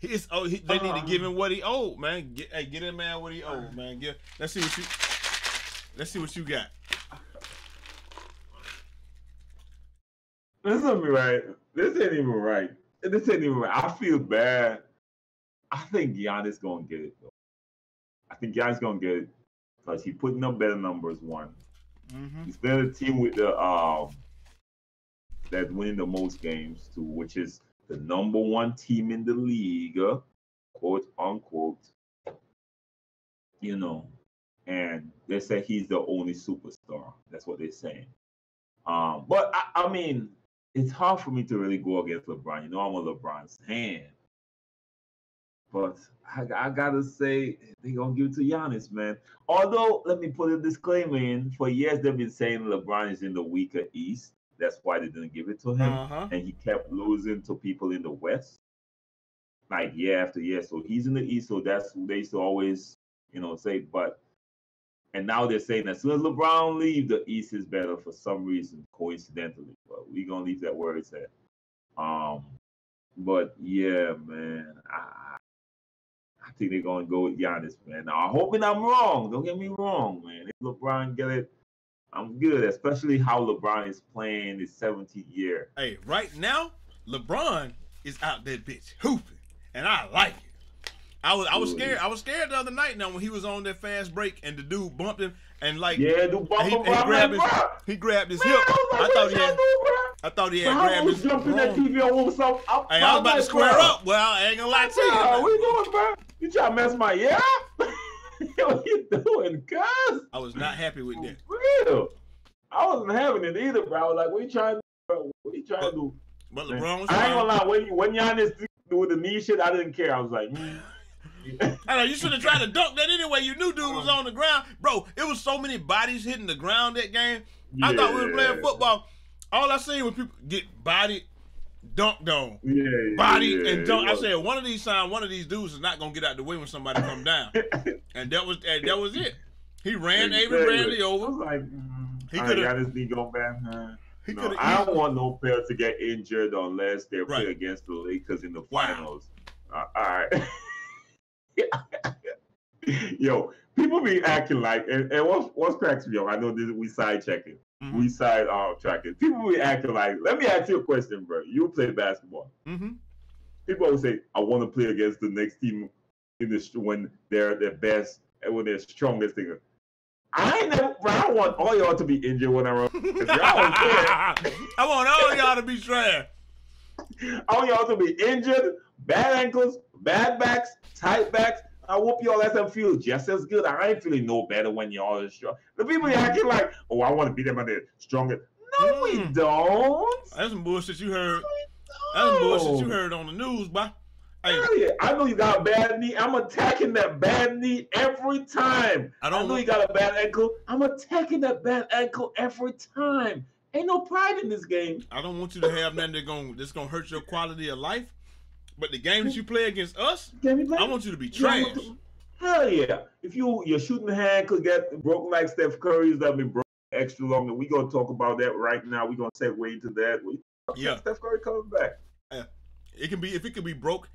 Speaker 2: His oh, he, they need to give him what he owed, man. Get, hey, get him man what he owed, man. Get, let's see what you. Let's see what you got.
Speaker 1: This ain't right. This ain't even right. This ain't even right. I feel bad. I think Giannis gonna get it though. I think Giannis gonna get it because he's putting up better numbers. One, mm-hmm. he's been a team with the um that's winning the most games too, which is the number one team in the league, quote unquote. You know, and they say he's the only superstar. That's what they're saying. Um, but I, I mean, it's hard for me to really go against LeBron. You know, I'm a LeBron's fan. But I, I, gotta say, they're gonna give it to Giannis, man. Although, let me put a disclaimer in. For years, they've been saying LeBron is in the weaker East. That's why they didn't give it to him. Uh-huh. And he kept losing to people in the West, like year after year. So he's in the East. So that's they used to always, you know, say. But and now they're saying as soon as LeBron leaves, the East is better for some reason, coincidentally. But we're gonna leave that where it's at. Um, But yeah, man, I, I think they're gonna go with Giannis, man. Now, I'm hoping I'm wrong. Don't get me wrong, man. If LeBron get it, I'm good. Especially how LeBron is playing his 17th year.
Speaker 2: Hey, right now, LeBron is out there, bitch, hooping, and I like it. I was I was scared. I was scared the other night now when he was on that fast break and the dude bumped him and like
Speaker 1: yeah, dude bumped
Speaker 2: he,
Speaker 1: him.
Speaker 2: he, grabbed his, he grabbed his Man, hip. I, like, I thought he had. I thought he had so grabbed his.
Speaker 1: jumping that TV on something.
Speaker 2: Hey, I was about to square bro. up. Well, I ain't gonna lie to you.
Speaker 1: What you doing, bro? You trying to mess my yeah? what you doing, cuz?
Speaker 2: I was not happy with that.
Speaker 1: Real. I wasn't having it either, bro. I was like, what you trying to do? What you trying to do?
Speaker 2: But LeBron was
Speaker 1: I ain't gonna lie, when, when Giannis do the knee shit, I didn't care. I was like, mm.
Speaker 2: I know you should have tried to dunk that anyway. You knew dude was on the ground, bro. It was so many bodies hitting the ground that game. Yeah. I thought we were playing football. All I seen was people get bodied, dunked on,
Speaker 1: yeah,
Speaker 2: body
Speaker 1: yeah,
Speaker 2: and dunk. I said one of these signs, one of these dudes is not gonna get out the way when somebody come down, and that was and that was it. He ran exactly. Avery Bradley over.
Speaker 1: I was like, mm, he could have got his knee going back. Huh? No, I don't want no player to get injured unless they're right. playing against the Lakers in the finals. Wow. Uh, all right. Yo, people be acting like, and, and what's, what's cracks me up? I know this, we side checking. Mm-hmm. We side uh, tracking. People be acting like, let me ask you a question, bro. You play basketball.
Speaker 2: Mm-hmm.
Speaker 1: People always say, I want to play against the next team in the when they're their best and when they're strongest thing. I never, bro, I want all y'all to be injured when I run. I
Speaker 2: want all y'all to be trash.
Speaker 1: I want y'all to be injured, bad ankles, bad backs, tight backs. I hope y'all let them feel just as good. I ain't feeling no better when y'all are strong. The people acting like, oh, I want to beat them when they're stronger. No, mm. we don't.
Speaker 2: That's some bullshit you heard. That's some bullshit you heard on the news, boy.
Speaker 1: Hey. Yeah, I know you got a bad knee. I'm attacking that bad knee every time. I don't I know you got a bad ankle. I'm attacking that bad ankle every time. Ain't no pride in this game.
Speaker 2: I don't want you to have nothing that's gonna that's gonna hurt your quality of life. But the games you play against us, I want you to be trash.
Speaker 1: Hell yeah! If you your shooting hand could get broken like Steph Curry's that been broken extra long, and we gonna talk about that right now. We gonna segue into that. We,
Speaker 2: yeah,
Speaker 1: Steph Curry coming back.
Speaker 2: Yeah. It can be if it could be broke,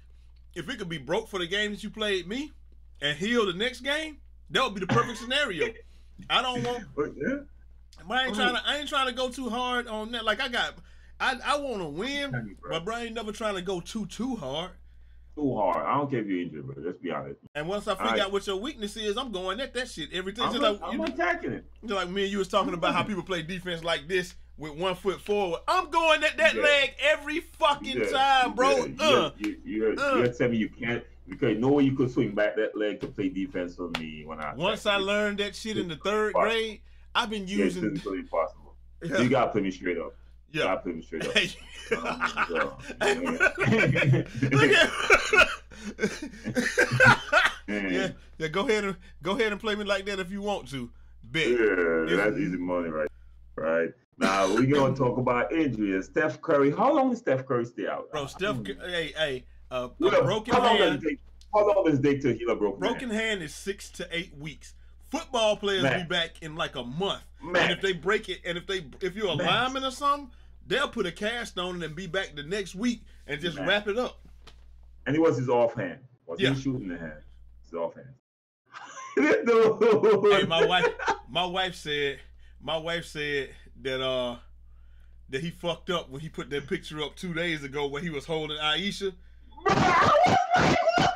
Speaker 2: if it could be broke for the game that you played me, and heal the next game. That would be the perfect scenario. I don't want.
Speaker 1: But oh, yeah.
Speaker 2: I ain't trying to. I ain't trying to go too hard on that. Like I got I, I want to win, you, but bro, I ain't never trying to go too too hard.
Speaker 1: Too hard. I don't care if you're injured, but let's be honest.
Speaker 2: And once I figure right. out what your weakness is, I'm going at that shit every time.
Speaker 1: I'm, like, I'm you, attacking it.
Speaker 2: Just like me and you was talking about how people play defense like this with one foot forward. I'm going at that yeah. leg every fucking yeah. time, bro.
Speaker 1: Yeah. Uh, you, you, are uh. you're telling me you can't because no way you could swing back that leg to play defense for me when I.
Speaker 2: Once I learned that shit in the third grade, I've been using.
Speaker 1: Yeah, it's really possible. You gotta play me straight up. Yeah. I put him straight up. um, so,
Speaker 2: yeah, yeah. Go ahead and go ahead and play me like that if you want to. Bet.
Speaker 1: Yeah, that's easy money, right? Right. Now we're gonna talk about injuries. Steph Curry. How long is Steph Curry stay out?
Speaker 2: Bro, Steph. Hey, hey. Uh, a broken
Speaker 1: how
Speaker 2: hand.
Speaker 1: Take, how long does it take to heal a broken,
Speaker 2: broken hand? hand is six to eight weeks. Football players Man. be back in like a month.
Speaker 1: Man.
Speaker 2: And if they break it, and if they if you're a Man. lineman or something, they'll put a cast on it and be back the next week and just Man. wrap it up.
Speaker 1: And he was his offhand. Was yeah. he shooting the hand? His offhand.
Speaker 2: hey, my wife, my wife said, my wife said that uh that he fucked up when he put that picture up two days ago where he was holding Ayesha.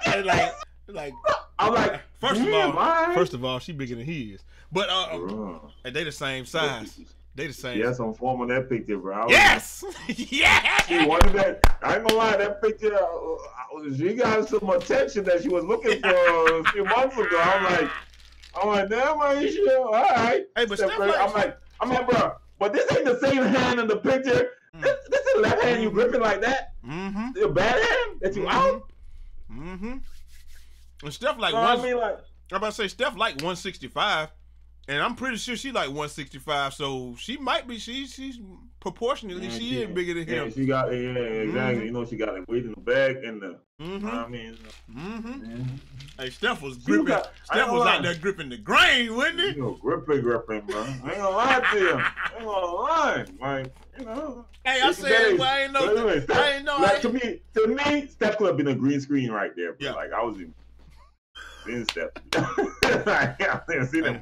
Speaker 2: and like, like,
Speaker 1: I'm like,
Speaker 2: first of all, first of all, she bigger than he is, but uh, and they the same size. They the same.
Speaker 1: Yes, I'm forming that picture, bro.
Speaker 2: Yes, yeah.
Speaker 1: She wanted that. I ain't gonna lie, that picture. Uh, she got some attention that she was looking for a few months ago. I'm like, I'm like, damn, are you sure? All right.
Speaker 2: Hey, but Steph like,
Speaker 1: I'm like, I'm like, bro, but this ain't the same hand in the picture. Mm. This, this is left hand you gripping like that.
Speaker 2: Mm-hmm.
Speaker 1: The bad hand that you
Speaker 2: mm-hmm.
Speaker 1: out.
Speaker 2: Mm-hmm. And Steph like so one. I mean, like, I'm about to say Steph like 165. And I'm pretty sure she like 165, so she might be. She she's proportionately yeah, she, she is bigger than
Speaker 1: him.
Speaker 2: Yeah,
Speaker 1: she got it, yeah exactly. Mm-hmm. You know she got the weight in the bag and the. Mm-hmm. I mean.
Speaker 2: Mm-hmm. mm-hmm. Hey, Steph was gripping. Got, Steph was lie. out there gripping the grain, wasn't he?
Speaker 1: You know, gripping, gripping, bro. I ain't gonna lie to you. I ain't gonna lie, like you know.
Speaker 2: Hey, I said, well, I ain't know. Steph, I ain't know.
Speaker 1: Like, to me, to me, Steph could have been a green screen right there. Bro. Yeah. Like I was Steph. I didn't see them.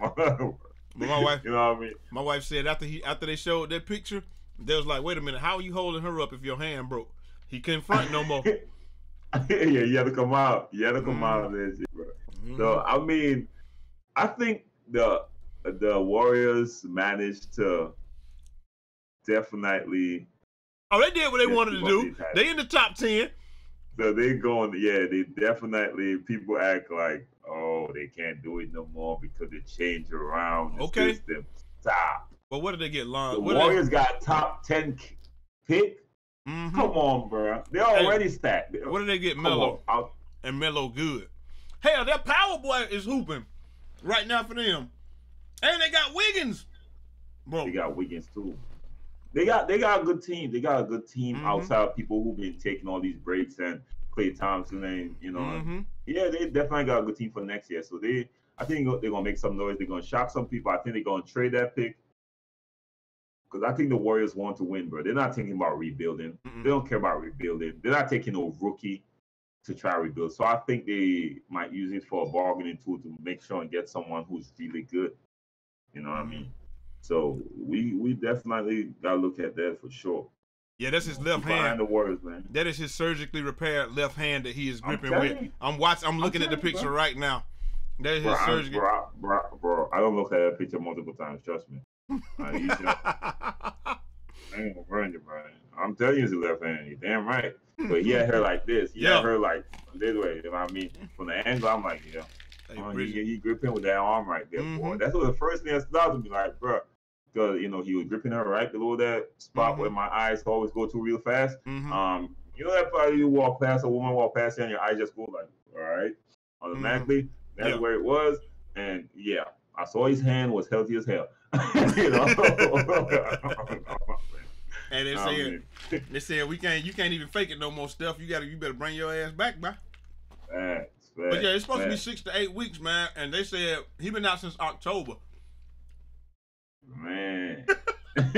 Speaker 2: But my wife,
Speaker 1: you know what I mean.
Speaker 2: My wife said after he after they showed that picture, they was like, "Wait a minute, how are you holding her up if your hand broke?" He couldn't front no more.
Speaker 1: yeah, you had to come out. You had to come mm. out of this, shit, bro. Mm. So I mean, I think the the Warriors managed to definitely.
Speaker 2: Oh, they did what they wanted to do. They in the top ten.
Speaker 1: So they going, yeah, they definitely. People act like oh, they can't do it no more because they changed around the okay. system. Stop.
Speaker 2: But what did they get long?
Speaker 1: The what Warriors they... got top ten pick. Mm-hmm. Come on, bro. They're already hey, stacked.
Speaker 2: What did they get? Melo and Melo good. Hell, that power boy is hooping right now for them, and they got Wiggins.
Speaker 1: Bro, they got Wiggins too. They got they got a good team. They got a good team mm-hmm. outside of people who've been taking all these breaks and Klay Thompson and you know, mm-hmm. yeah, they definitely got a good team for next year. So they, I think they're gonna make some noise. They're gonna shock some people. I think they're gonna trade that pick because I think the Warriors want to win, bro. They're not thinking about rebuilding. Mm-hmm. They don't care about rebuilding. They're not taking a rookie to try to rebuild. So I think they might use it for a bargaining tool to make sure and get someone who's really good. You know what mm-hmm. I mean? So we we definitely gotta look at that for sure.
Speaker 2: Yeah, that's his left hand.
Speaker 1: The words, man.
Speaker 2: That is his surgically repaired left hand that he is gripping I'm with. You. I'm watching. I'm looking I'm at the picture bro. right now. That is his surgically.
Speaker 1: Bro, bro, bro, I don't look at that picture multiple times. Trust me. I ain't gonna burn you, bro. I'm telling you, it's left hand. You damn right. But he had her like this. He yeah. had her like this way. You know what I mean? From the angle, I'm like, yeah. Hey, oh, he, he gripping with that arm right there, mm-hmm. boy. That's what the first thing that stopped to me, like, bro because you know he was gripping her right below that spot mm-hmm. where my eyes always go to real fast. Mm-hmm. Um, you know that part you walk past a woman walk past you and your eyes just go like, all right, automatically. Mm-hmm. That's yeah. where it was, and yeah, I saw his hand was healthy as hell. you know.
Speaker 2: and they said, they said we can't, you can't even fake it no more stuff. You gotta, you better bring your ass back.
Speaker 1: Facts,
Speaker 2: but yeah, it's supposed facts. to be six to eight weeks, man. And they said he been out since October.
Speaker 1: Man.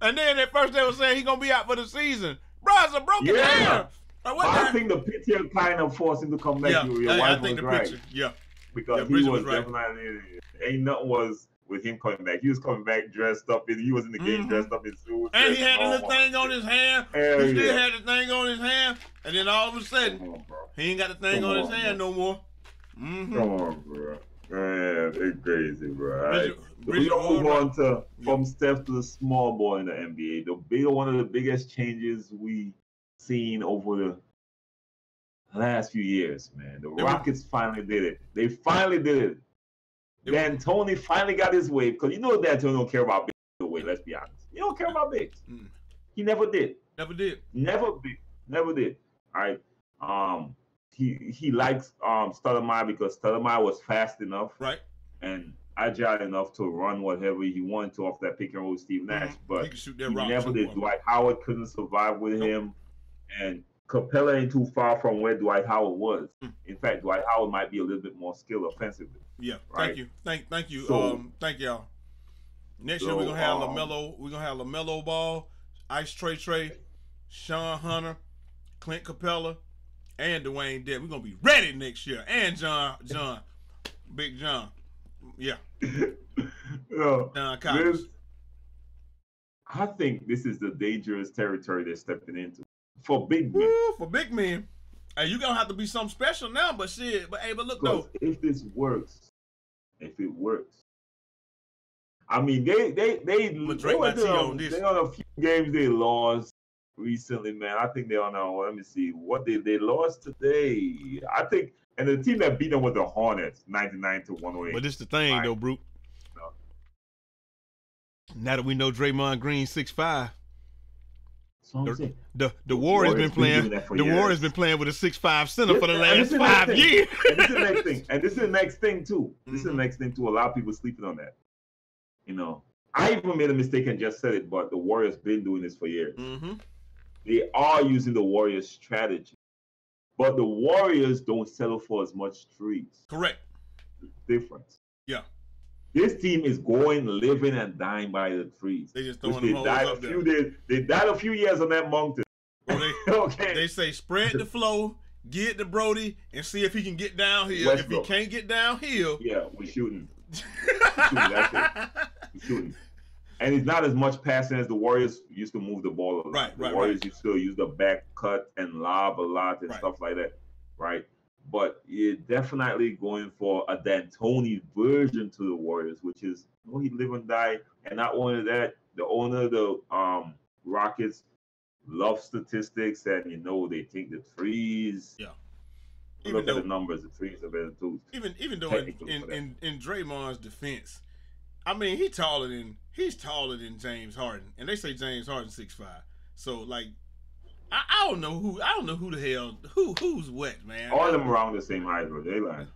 Speaker 2: and then at first they were saying he gonna be out for the season. Bro, it's a broken yeah.
Speaker 1: Like, I think the picture kind of forced him to come back. Yeah, your wife I think was the right. picture.
Speaker 2: Yeah.
Speaker 1: Because yeah, he was, was right. definitely ain't nothing was with him coming back. He was coming back dressed up in he was in the game mm-hmm. dressed up in suits.
Speaker 2: And he had the thing on his hand. Hell he still had the thing on his hand. And then all of a sudden on, he ain't got the thing Come on, his hand bro. no more.
Speaker 1: Mm-hmm. Come on, bro. Man, it's crazy, bro. Right? we don't move on to from Steph to the small ball in the NBA. The big one of the biggest changes we seen over the last few years, man. The Rockets finally did it. They finally did it. D'Antoni finally got his way because you know D'Antoni don't care about big way. Let's be honest. He don't care about bigs. Mm. He never did.
Speaker 2: Never did.
Speaker 1: Never big. Never did. All right. Um, he he likes um Stoudemire because Stoudemire was fast enough,
Speaker 2: right,
Speaker 1: and agile enough to run whatever he wanted to off that pick and roll with Steve Nash. Mm-hmm. But he, he never did. Dwight Howard couldn't survive with nope. him, and Capela ain't too far from where Dwight Howard was. Mm. In fact, Dwight Howard might be a little bit more skilled offensively.
Speaker 2: Yeah, right? thank you, thank thank you, so, um, thank y'all. Next so, year we're gonna have um, Lamelo. We're gonna have Lamelo Ball, Ice Trey Trey, Shawn Hunter, Clint Capela, and Dewayne Dead. We're gonna be ready next year. And John, John, Big John. Yeah.
Speaker 1: John this, I think this is the dangerous territory they're stepping into for big men.
Speaker 2: For big men. Hey, you gonna have to be something special now, but shit. But hey, but look though.
Speaker 1: If this works, if it works, I mean they they they, they, they, on, they on a few games they lost recently, man. I think they're on. Uh, let me see what they they lost today. I think, and the team that beat them was the Hornets, ninety nine to one hundred eight.
Speaker 2: But this the thing Fine. though, Brute. No. Now that we know Draymond Green six five. The, the, the Warriors, been playing. Been the years. Warriors been playing with a six five center this, for the last five years.
Speaker 1: and this is the next thing. And this is the next thing too. This mm-hmm. is the mm-hmm. next thing too. A lot of people sleeping on that. You know, I even made a mistake and just said it, but the Warriors been doing this for years. Mm-hmm. They are using the Warriors strategy, but the Warriors don't settle for as much threes.
Speaker 2: Correct.
Speaker 1: Difference.
Speaker 2: Yeah.
Speaker 1: This team is going, living, and dying by the trees.
Speaker 2: They just throwing they died
Speaker 1: a few days. They died a few years on that mountain.
Speaker 2: Well, they, okay. They say spread the flow, get to Brody, and see if he can get downhill. If he can't get downhill,
Speaker 1: yeah, we're shooting. we're shooting. That's it. We're shooting. And it's not as much passing as the Warriors used to move the ball a lot.
Speaker 2: Right,
Speaker 1: the
Speaker 2: right,
Speaker 1: Warriors
Speaker 2: right.
Speaker 1: used to use the back cut and lob a lot and right. stuff like that. Right but you're definitely going for a D'Antoni version to the Warriors, which is you know, he live and die. And not only that, the owner of the um, Rockets love statistics, and you know they think the threes.
Speaker 2: Yeah.
Speaker 1: Even look though, at the numbers, the threes are better too.
Speaker 2: Even even though in in, in, in Draymond's defense, I mean he taller than he's taller than James Harden, and they say James Harden six five. So like I, I, don't know who I don't know who the hell who who's what, man.
Speaker 1: All of them around the same height, bro. They like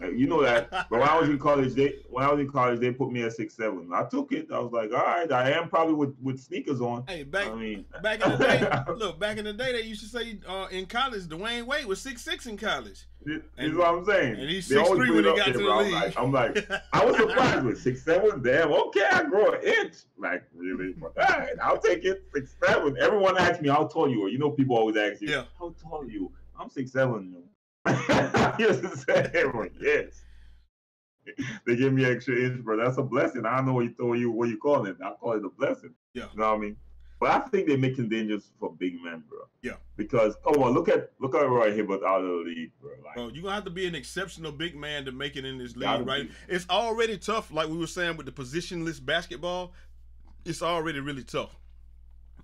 Speaker 1: you know that. But when I was in college, they when I was in college, they put me at six seven. I took it. I was like, all right, I am probably with, with sneakers on.
Speaker 2: Hey, back I mean, back in the day, look, back in the day, they used to say uh, in college, Dwyane Wade was six six in college.
Speaker 1: This is what I'm saying.
Speaker 2: And he's six three when he got to the league.
Speaker 1: I'm like, I'm like, I was surprised with six seven. Damn, okay, I grow an inch. Like really, all right, I'll take it. Six seven. Everyone asks me how tall you are. You know, people always ask you,
Speaker 2: yeah.
Speaker 1: how tall are you? I'm six seven. yes, yes. they give me extra inch, bro. That's a blessing. I don't know what you throw you what you call it. I call it a blessing.
Speaker 2: Yeah.
Speaker 1: You know what I mean? But I think they're making dangerous for big men, bro.
Speaker 2: Yeah.
Speaker 1: Because come on, look at look at Roy Hibbert out of the league, bro.
Speaker 2: Like, bro, you're gonna have to be an exceptional big man to make it in this league, right? Be. It's already tough, like we were saying with the positionless basketball. It's already really tough.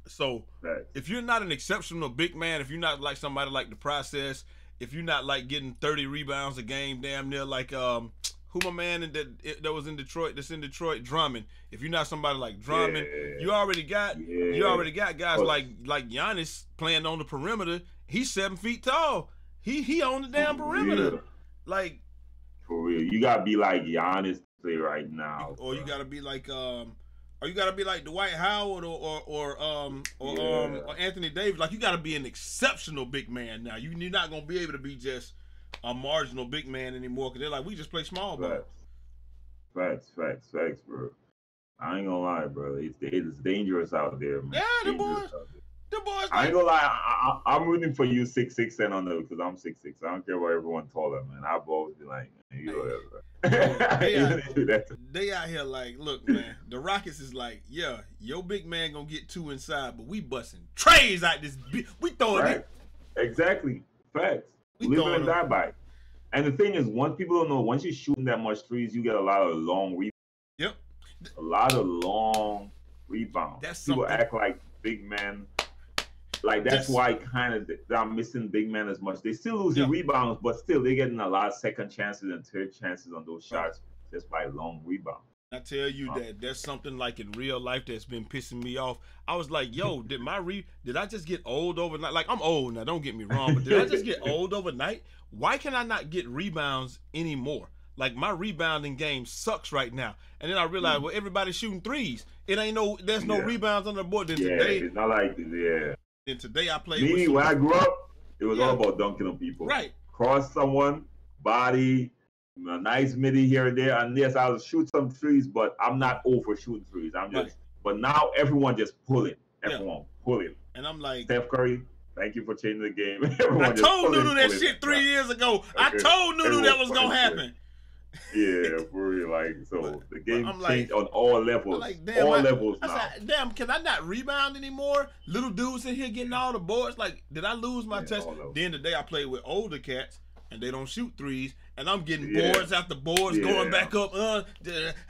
Speaker 2: So right. if you're not an exceptional big man, if you're not like somebody like the process, if you're not like getting 30 rebounds a game, damn near like um who my man in that that was in Detroit that's in Detroit Drummond. If you're not somebody like Drummond, yeah. you already got yeah. you already got guys well, like like Giannis playing on the perimeter. He's seven feet tall. He he on the damn perimeter. Real. Like
Speaker 1: for real, you gotta be like Giannis play right now.
Speaker 2: Or bro. you gotta be like um or you got to be like Dwight Howard or or, or um or, yeah. um or Anthony Davis. Like you got to be an exceptional big man now. You, you're not gonna be able to be just a marginal big man anymore because they're like we just play small ball.
Speaker 1: Facts, facts, facts, facts, bro. I ain't gonna lie, bro. It's it's dangerous out there, man.
Speaker 2: Yeah, the boys. The boys.
Speaker 1: I ain't gonna lie. I, am rooting for you six six and on the because I'm six six. I don't care what everyone taller, man. I've always been like, man, you whatever
Speaker 2: they, out, they out here like, look, man. The Rockets is like, yeah, your big man gonna get two inside, but we busting trays out this. we throwing right. it.
Speaker 1: Exactly. Facts. We Live and die by. And the thing is, once people don't know, once you're shooting that much threes, you get a lot of long rebounds.
Speaker 2: Yep.
Speaker 1: A lot of long rebounds. That's people something. act like big men like that's why kind of I'm missing big men as much. They still losing yeah. rebounds, but still they're getting a lot of second chances and third chances on those shots just by long rebounds.
Speaker 2: I tell you that there's something like in real life that's been pissing me off. I was like, yo, did my re did I just get old overnight? Like I'm old now, don't get me wrong, but did I just get old overnight? Why can I not get rebounds anymore? Like my rebounding game sucks right now. And then I realized, mm. well, everybody's shooting threes. It ain't no, there's no yeah. rebounds on the board. Then
Speaker 1: yeah,
Speaker 2: today,
Speaker 1: it's not like yeah.
Speaker 2: And today I played.
Speaker 1: Me, when I grew up, it was yeah. all about dunking on people.
Speaker 2: Right.
Speaker 1: Cross someone, body, a nice midi here and there. And yes, I'll shoot some threes, but I'm not over shooting threes. I'm just. Right. But now everyone just pull it. Everyone yeah. pull it.
Speaker 2: And I'm like,
Speaker 1: Steph Curry, Thank you for changing the game. Everyone
Speaker 2: I told Nunu that shit three years ago. Okay. I told Nunu that was gonna happen
Speaker 1: yeah, for real. Like so, but, the game changed like, on all levels. Like, damn, all I, levels I now.
Speaker 2: Said, damn, can I not rebound anymore? Little dudes in here getting all the boards. Like, did I lose my yeah, touch? Then the day I played with older cats, and they don't shoot threes, and I'm getting yeah. boards after boards, yeah. going back up. Uh,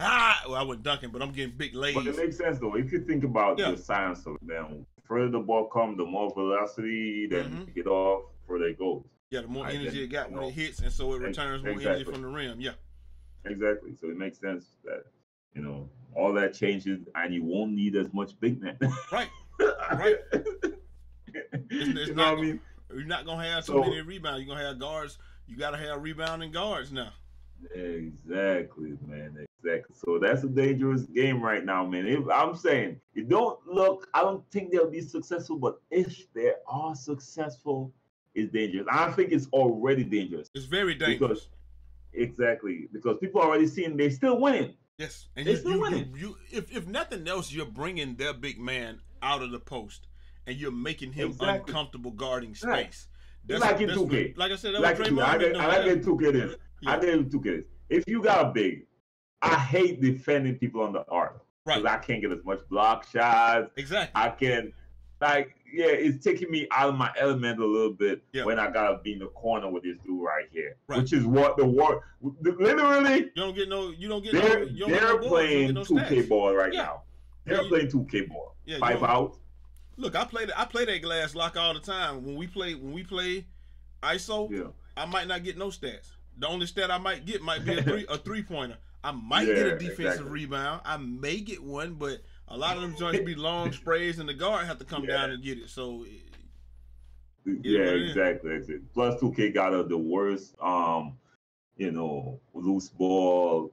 Speaker 2: ah, well, I went dunking, but I'm getting big lays.
Speaker 1: But it makes sense though. If you think about the science of them, further the ball comes, the more velocity, then mm-hmm. get off, further it goes.
Speaker 2: Yeah, the more energy it got when know. it hits, and so it returns more energy from the rim. Yeah.
Speaker 1: Exactly. So it makes sense that you know all that changes, and you won't need as much big man.
Speaker 2: right. Right. It's, it's you know what I mean? You're not gonna have so, so many rebounds. You're gonna have guards. You gotta have rebounding guards now.
Speaker 1: Exactly, man. Exactly. So that's a dangerous game right now, man. If, I'm saying it don't look. I don't think they'll be successful, but if they are successful, it's dangerous. I think it's already dangerous.
Speaker 2: It's very dangerous. Because,
Speaker 1: exactly because people are already seeing they still winning.
Speaker 2: Yes, and they you, still you, winning. You, you, if if nothing else, you're bringing their big man out of the post, and you're making him exactly. uncomfortable guarding space. Right.
Speaker 1: That's, like in 2K.
Speaker 2: Like I said, that
Speaker 1: like
Speaker 2: was Draymond. I,
Speaker 1: did, I like in 2K this. Yeah. I did 2K this. If you got a big, I hate defending people on the arc. Right. Because I can't get as much block shots.
Speaker 2: Exactly.
Speaker 1: I can, like, yeah, it's taking me out of my element a little bit yeah. when I gotta be in the corner with this dude right here, right. which is what the war. Literally,
Speaker 2: you don't get no. You don't get.
Speaker 1: They're
Speaker 2: no,
Speaker 1: they're no playing two K ball right yeah. now. They're yeah, playing two K ball. Yeah, five out.
Speaker 2: Look, I play I play that glass lock all the time. When we play when we play ISO, yeah. I might not get no stats. The only stat I might get might be a three a three pointer. I might get a defensive exactly. rebound. I may get one, but a lot of them joints be long sprays, and the guard have to come yeah. down and get it. So,
Speaker 1: yeah, exactly. Plus, two K got a, the worst, um, you know, loose ball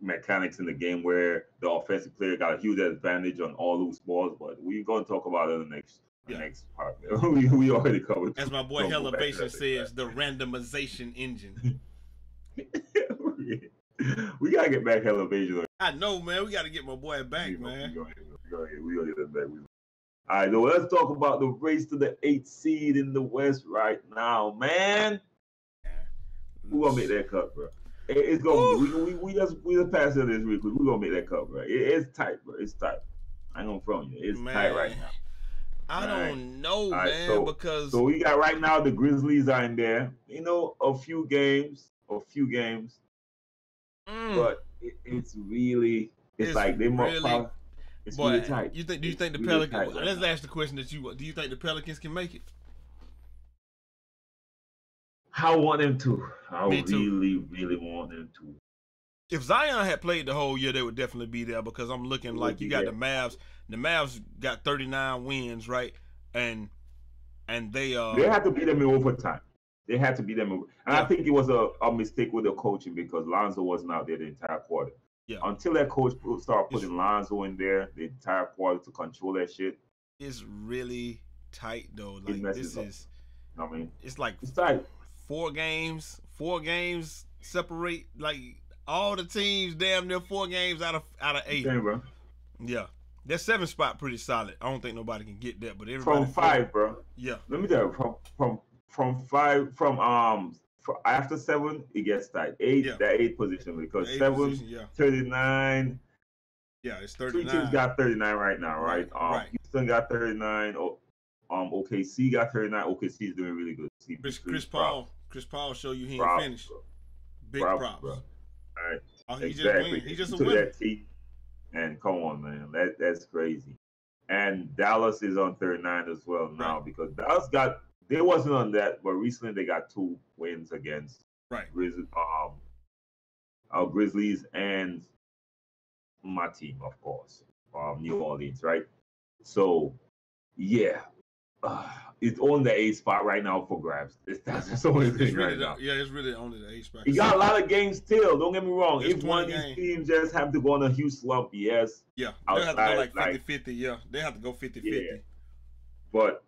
Speaker 1: mechanics in the game where the offensive player got a huge advantage on all loose balls. But we're going to talk about it in the next yeah. next part. we, we already covered.
Speaker 2: As my boy Elevation says, the randomization engine.
Speaker 1: we gotta get back elevation.
Speaker 2: I know, man. We gotta get my boy back, man.
Speaker 1: We gotta, we get back. All right, so let's talk about the race to the eighth seed in the West right now, man. Who gonna make that cut, bro? It's gonna we, we, we just we just pass it this week. We're gonna make that cover. It, it's tight, bro. It's tight. I ain't gonna front you. It's man. tight right now.
Speaker 2: I don't know, man, so, because
Speaker 1: so we got right now the Grizzlies are in there. You know, a few games, a few games Mm. But it, it's really, it's, it's like they really, more It's boy, really tight.
Speaker 2: You think? Do you think the really Pelicans? Right let's now. ask the question that you. Do you think the Pelicans can make it?
Speaker 1: I want them to. I really, really want them to.
Speaker 2: If Zion had played the whole year, they would definitely be there because I'm looking like you got there. the Mavs. The Mavs got 39 wins, right? And and they uh
Speaker 1: they had to beat them in overtime. They had to beat them. And yeah. I think it was a, a mistake with the coaching because Lonzo wasn't out there the entire quarter. Yeah. Until that coach started putting it's, Lonzo in there the entire quarter to control that shit.
Speaker 2: It's really tight though. Like this up. is
Speaker 1: I mean
Speaker 2: it's like
Speaker 1: it's tight.
Speaker 2: Four games, four games separate like all the teams damn near four games out of out of eight.
Speaker 1: Damn, bro.
Speaker 2: Yeah. That seven spot pretty solid. I don't think nobody can get that, but everybody
Speaker 1: from five, bro.
Speaker 2: Yeah.
Speaker 1: Let me tell you, from from from five from um after seven it gets tight. Eight yeah. that eight position because eight seven position, yeah. 39.
Speaker 2: Yeah, it's 39.
Speaker 1: Two teams got 39 right now, right? right. Um right. Houston got 39. Oh, um OKC got 39. OKC is doing really good.
Speaker 2: Chris, Chris Paul. Chris Paul show you he ain't props, finished. Bro. Big props. props. Bro. All
Speaker 1: right.
Speaker 2: Oh, he exactly. just He just a winner.
Speaker 1: And come on, man. That that's crazy. And Dallas is on 39 as well now right. because Dallas got they wasn't on that, but recently they got two wins against
Speaker 2: right
Speaker 1: Grizz, um, our Grizzlies and my team, of course, um, New Orleans, right? So, yeah, uh, it's on the A spot right now for grabs. It's, that's the only thing
Speaker 2: really
Speaker 1: right
Speaker 2: the,
Speaker 1: now.
Speaker 2: Yeah, it's really only the A spot.
Speaker 1: You got a lot of games still. Don't get me wrong. It's if one of these game. teams just have to go on a huge slump, yes.
Speaker 2: Yeah, they have to go like 50 50. Yeah, they have to go 50 50. Yeah.
Speaker 1: But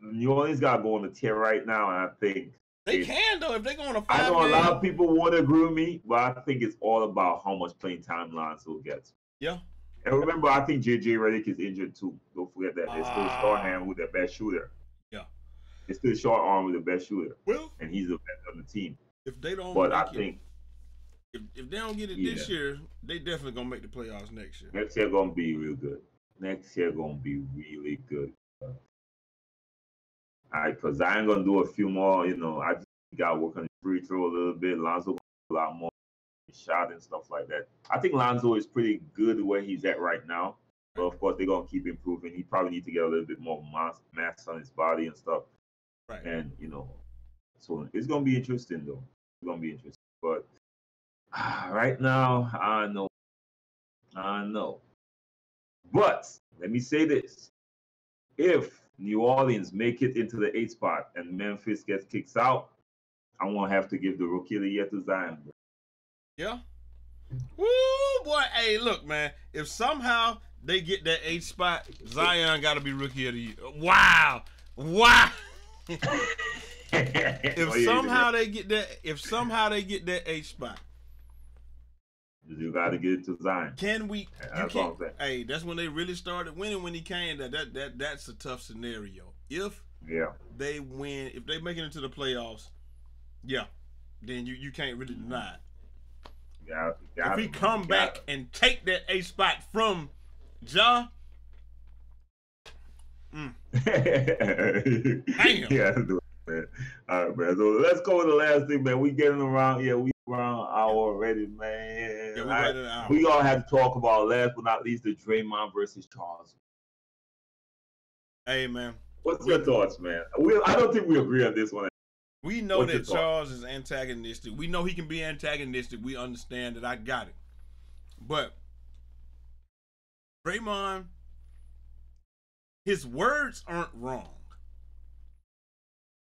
Speaker 1: New Orleans got to go on the tear right now, and I think
Speaker 2: they can though if they go on a five.
Speaker 1: I know a lot of people want to agree with me, but I think it's all about how much playing time Lonzo gets.
Speaker 2: Yeah.
Speaker 1: And remember, I think JJ Redick is injured too. Don't forget that. They're still ah. short hand with their best shooter.
Speaker 2: Yeah.
Speaker 1: It's still short arm with the best shooter.
Speaker 2: Well,
Speaker 1: and he's the best on the team.
Speaker 2: If they don't,
Speaker 1: but I think
Speaker 2: if, if they don't get it yeah. this year, they definitely gonna make the playoffs next year.
Speaker 1: Next year gonna be real good. Next year gonna be really good. All right, Because I ain't gonna do a few more. You know, I just got work on free throw a little bit. Lonzo a lot more shot and stuff like that. I think Lonzo is pretty good where he's at right now. But of course, they're gonna keep improving. He probably need to get a little bit more mass, mass on his body and stuff.
Speaker 2: Right.
Speaker 1: And you know, so it's gonna be interesting though. It's gonna be interesting. But uh, right now, I know, I know. But let me say this: if New Orleans make it into the eight spot and Memphis gets kicked out, I won't have to give the rookie of the year to Zion.
Speaker 2: Yeah. Woo, boy. Hey, look, man. If somehow they get that eight spot, Zion got to be rookie of the year. Wow. Wow. if oh, somehow they get that, if somehow they get that eight spot,
Speaker 1: you got to get it to Zion.
Speaker 2: Can we? That's can, Hey, that's when they really started winning. When he came, that that that that's a tough scenario. If
Speaker 1: yeah
Speaker 2: they win, if they make it into the playoffs, yeah, then you you can't really deny it.
Speaker 1: Yeah,
Speaker 2: if he come back and take that A spot from Ja.
Speaker 1: Mm. Damn. Yeah, man. All right, man. So let's go with the last thing, man. We getting around. Yeah, we around hour already, man. Yeah, we, I, we all have to talk about last but not least the Draymond versus Charles.
Speaker 2: Hey, man.
Speaker 1: What's your thoughts, man? We, I don't think we agree on this one.
Speaker 2: We know What's that Charles is antagonistic. We know he can be antagonistic. We understand that. I got it. But Draymond, his words aren't wrong.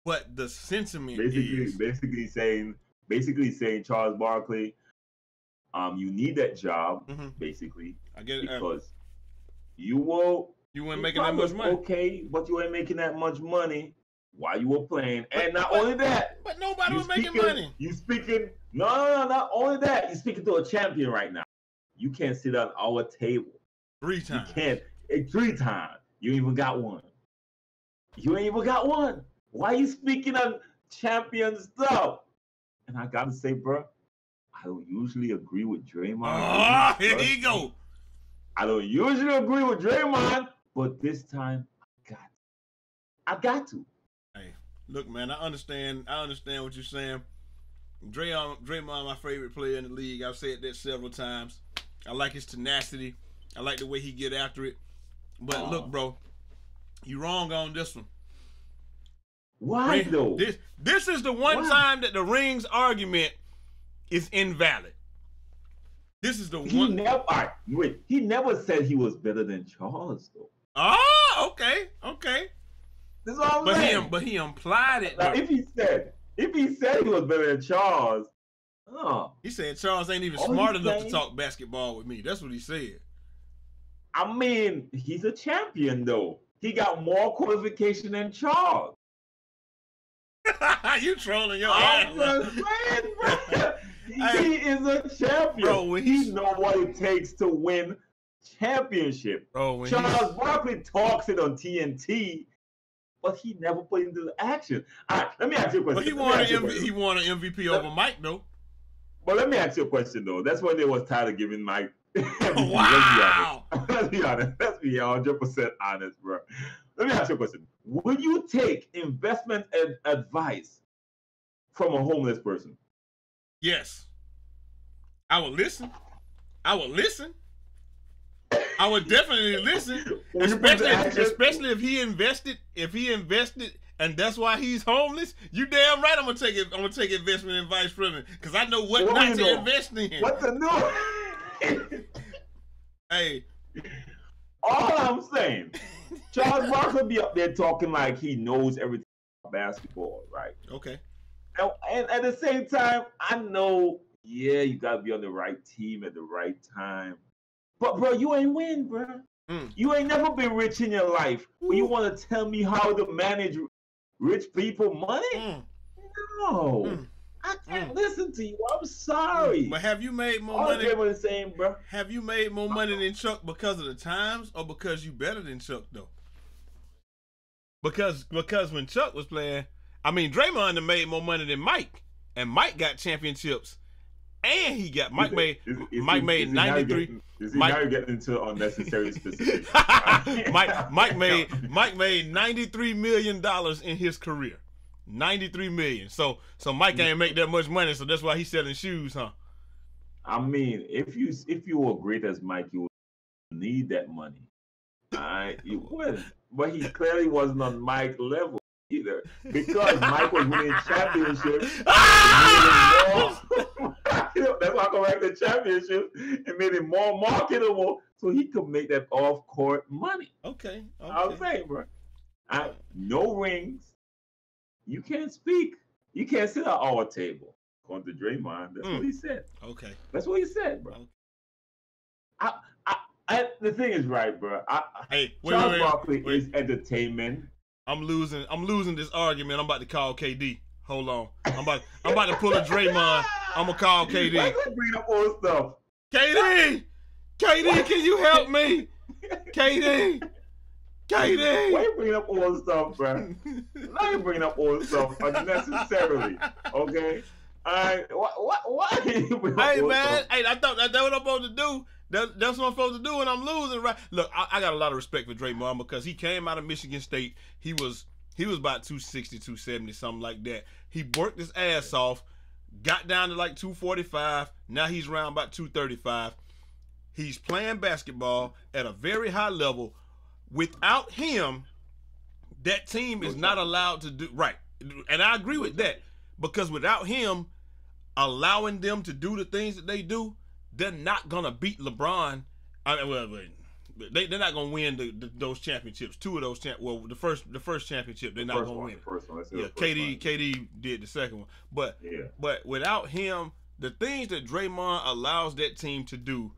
Speaker 2: But the sentiment
Speaker 1: basically,
Speaker 2: is
Speaker 1: basically saying basically saying Charles Barkley, um, you need that job, mm-hmm. basically.
Speaker 2: I get it.
Speaker 1: Because you won't,
Speaker 2: you weren't making that much money.
Speaker 1: Okay, but you ain't making that much money while you were playing. But, and not but, only that,
Speaker 2: but nobody was speaking, making money.
Speaker 1: You speaking no, no, no, not only that, you speaking to a champion right now. You can't sit on our table.
Speaker 2: Three times.
Speaker 1: You can't eh, three times. You even got one. You ain't even got one. Why you speaking on champion stuff? And I gotta say, bro, I don't usually agree with Draymond.
Speaker 2: Ah, here you go.
Speaker 1: I don't usually agree with Draymond, but this time I got to. I got to.
Speaker 2: Look, man, I understand. I understand what you're saying. Draymond, Draymond, my favorite player in the league. I've said that several times. I like his tenacity. I like the way he get after it. But uh, look, bro, you wrong on this one.
Speaker 1: Why Ring, though?
Speaker 2: This this is the one Why? time that the rings argument is invalid. This is the
Speaker 1: he
Speaker 2: one.
Speaker 1: Never, right, wait, he never said he was better than Charles though.
Speaker 2: Oh, okay, okay.
Speaker 1: This is all I'm
Speaker 2: but
Speaker 1: saying.
Speaker 2: he but he implied it.
Speaker 1: Now, if he said if he said he was better than Charles, oh,
Speaker 2: he said Charles ain't even smart enough saying, to talk basketball with me. That's what he said.
Speaker 1: I mean, he's a champion though. He got more qualification than Charles.
Speaker 2: you trolling your I'm
Speaker 1: ass. Saying, bro. he is a champion. Bro, he know what it takes to win championship.
Speaker 2: Bro,
Speaker 1: Charles Barkley talks it on TNT, but he never put into action. All right, let me ask you a question. But
Speaker 2: he won an MV- he won an MVP over Mike though.
Speaker 1: But let me ask you a question though. That's when they was tired of giving Mike.
Speaker 2: wow.
Speaker 1: Let's be honest. Let's be 100 percent honest, bro. Let me ask you a question. Would you take investment ad- advice from a homeless person?
Speaker 2: Yes. I would listen. I would listen. I would definitely listen. especially, especially if he invested, if he invested and that's why he's homeless. You damn right. I'm gonna take it. I'm gonna take investment advice from him because I know what, what not to know? invest in.
Speaker 1: What to do?
Speaker 2: hey,
Speaker 1: all I'm saying Charles Barkley be up there talking like he knows everything about basketball, right?
Speaker 2: Okay.
Speaker 1: And, and at the same time, I know, yeah, you gotta be on the right team at the right time. But bro, you ain't win, bro. Mm. You ain't never been rich in your life. You want to tell me how to manage rich people money? Mm. No. Mm. I can't mm. listen to you. I'm sorry.
Speaker 2: But have you made more All money?
Speaker 1: the same, bro.
Speaker 2: Have you made more money than Chuck because of the times, or because you better than Chuck though? Because because when Chuck was playing, I mean Draymond made more money than Mike, and Mike got championships, and he got Mike made is, is Mike he, made ninety three.
Speaker 1: Is he Mike, now you're getting into unnecessary specifics?
Speaker 2: Mike Mike made Mike made ninety three million dollars in his career. 93 million. So so Mike ain't make that much money, so that's why he's selling shoes, huh?
Speaker 1: I mean, if you if you were great as Mike, you would need that money. Right, you would. But he clearly wasn't on Mike level either. Because Mike was winning championships. that's why I go back to championship. and made it more marketable so he could make that off court money.
Speaker 2: Okay. okay.
Speaker 1: I'm saying, bro. I, no rings. You can't speak. You can't sit at our table. According to Draymond, that's mm. what he said.
Speaker 2: Okay.
Speaker 1: That's what he said, bro. Okay. I, I, I, the thing is right, bro. I,
Speaker 2: hey, wait,
Speaker 1: Charles
Speaker 2: wait,
Speaker 1: Barkley wait. is entertainment.
Speaker 2: I'm losing. I'm losing this argument. I'm about to call KD. Hold on. I'm about. I'm about to pull a Draymond. I'm gonna call KD.
Speaker 1: Why you bring up all stuff?
Speaker 2: KD, KD, can you help me? KD, KD.
Speaker 1: Why you bringing up all stuff, bro? Now you bringing up all stuff unnecessarily. Okay. All right. What? What? What?
Speaker 2: Hey man. Hey, I thought that, that's what I'm supposed to do. That, that's what I'm supposed to do when I'm losing, right? Look, I, I got a lot of respect for Draymond because he came out of Michigan State. He was he was about 260, 270, something like that. He worked his ass off, got down to like 245. Now he's around about 235. He's playing basketball at a very high level. Without him, that team is not allowed to do right. And I agree with that because without him allowing them to do the things that they do, they're not gonna beat LeBron. I mean, well, they they're not gonna win the, the, those championships. Two of those champ. Well, the first the first championship they're the not gonna
Speaker 1: one,
Speaker 2: win.
Speaker 1: first one.
Speaker 2: yeah, KD. KD did the second one, but
Speaker 1: yeah.
Speaker 2: but without him, the things that Draymond allows that team to do,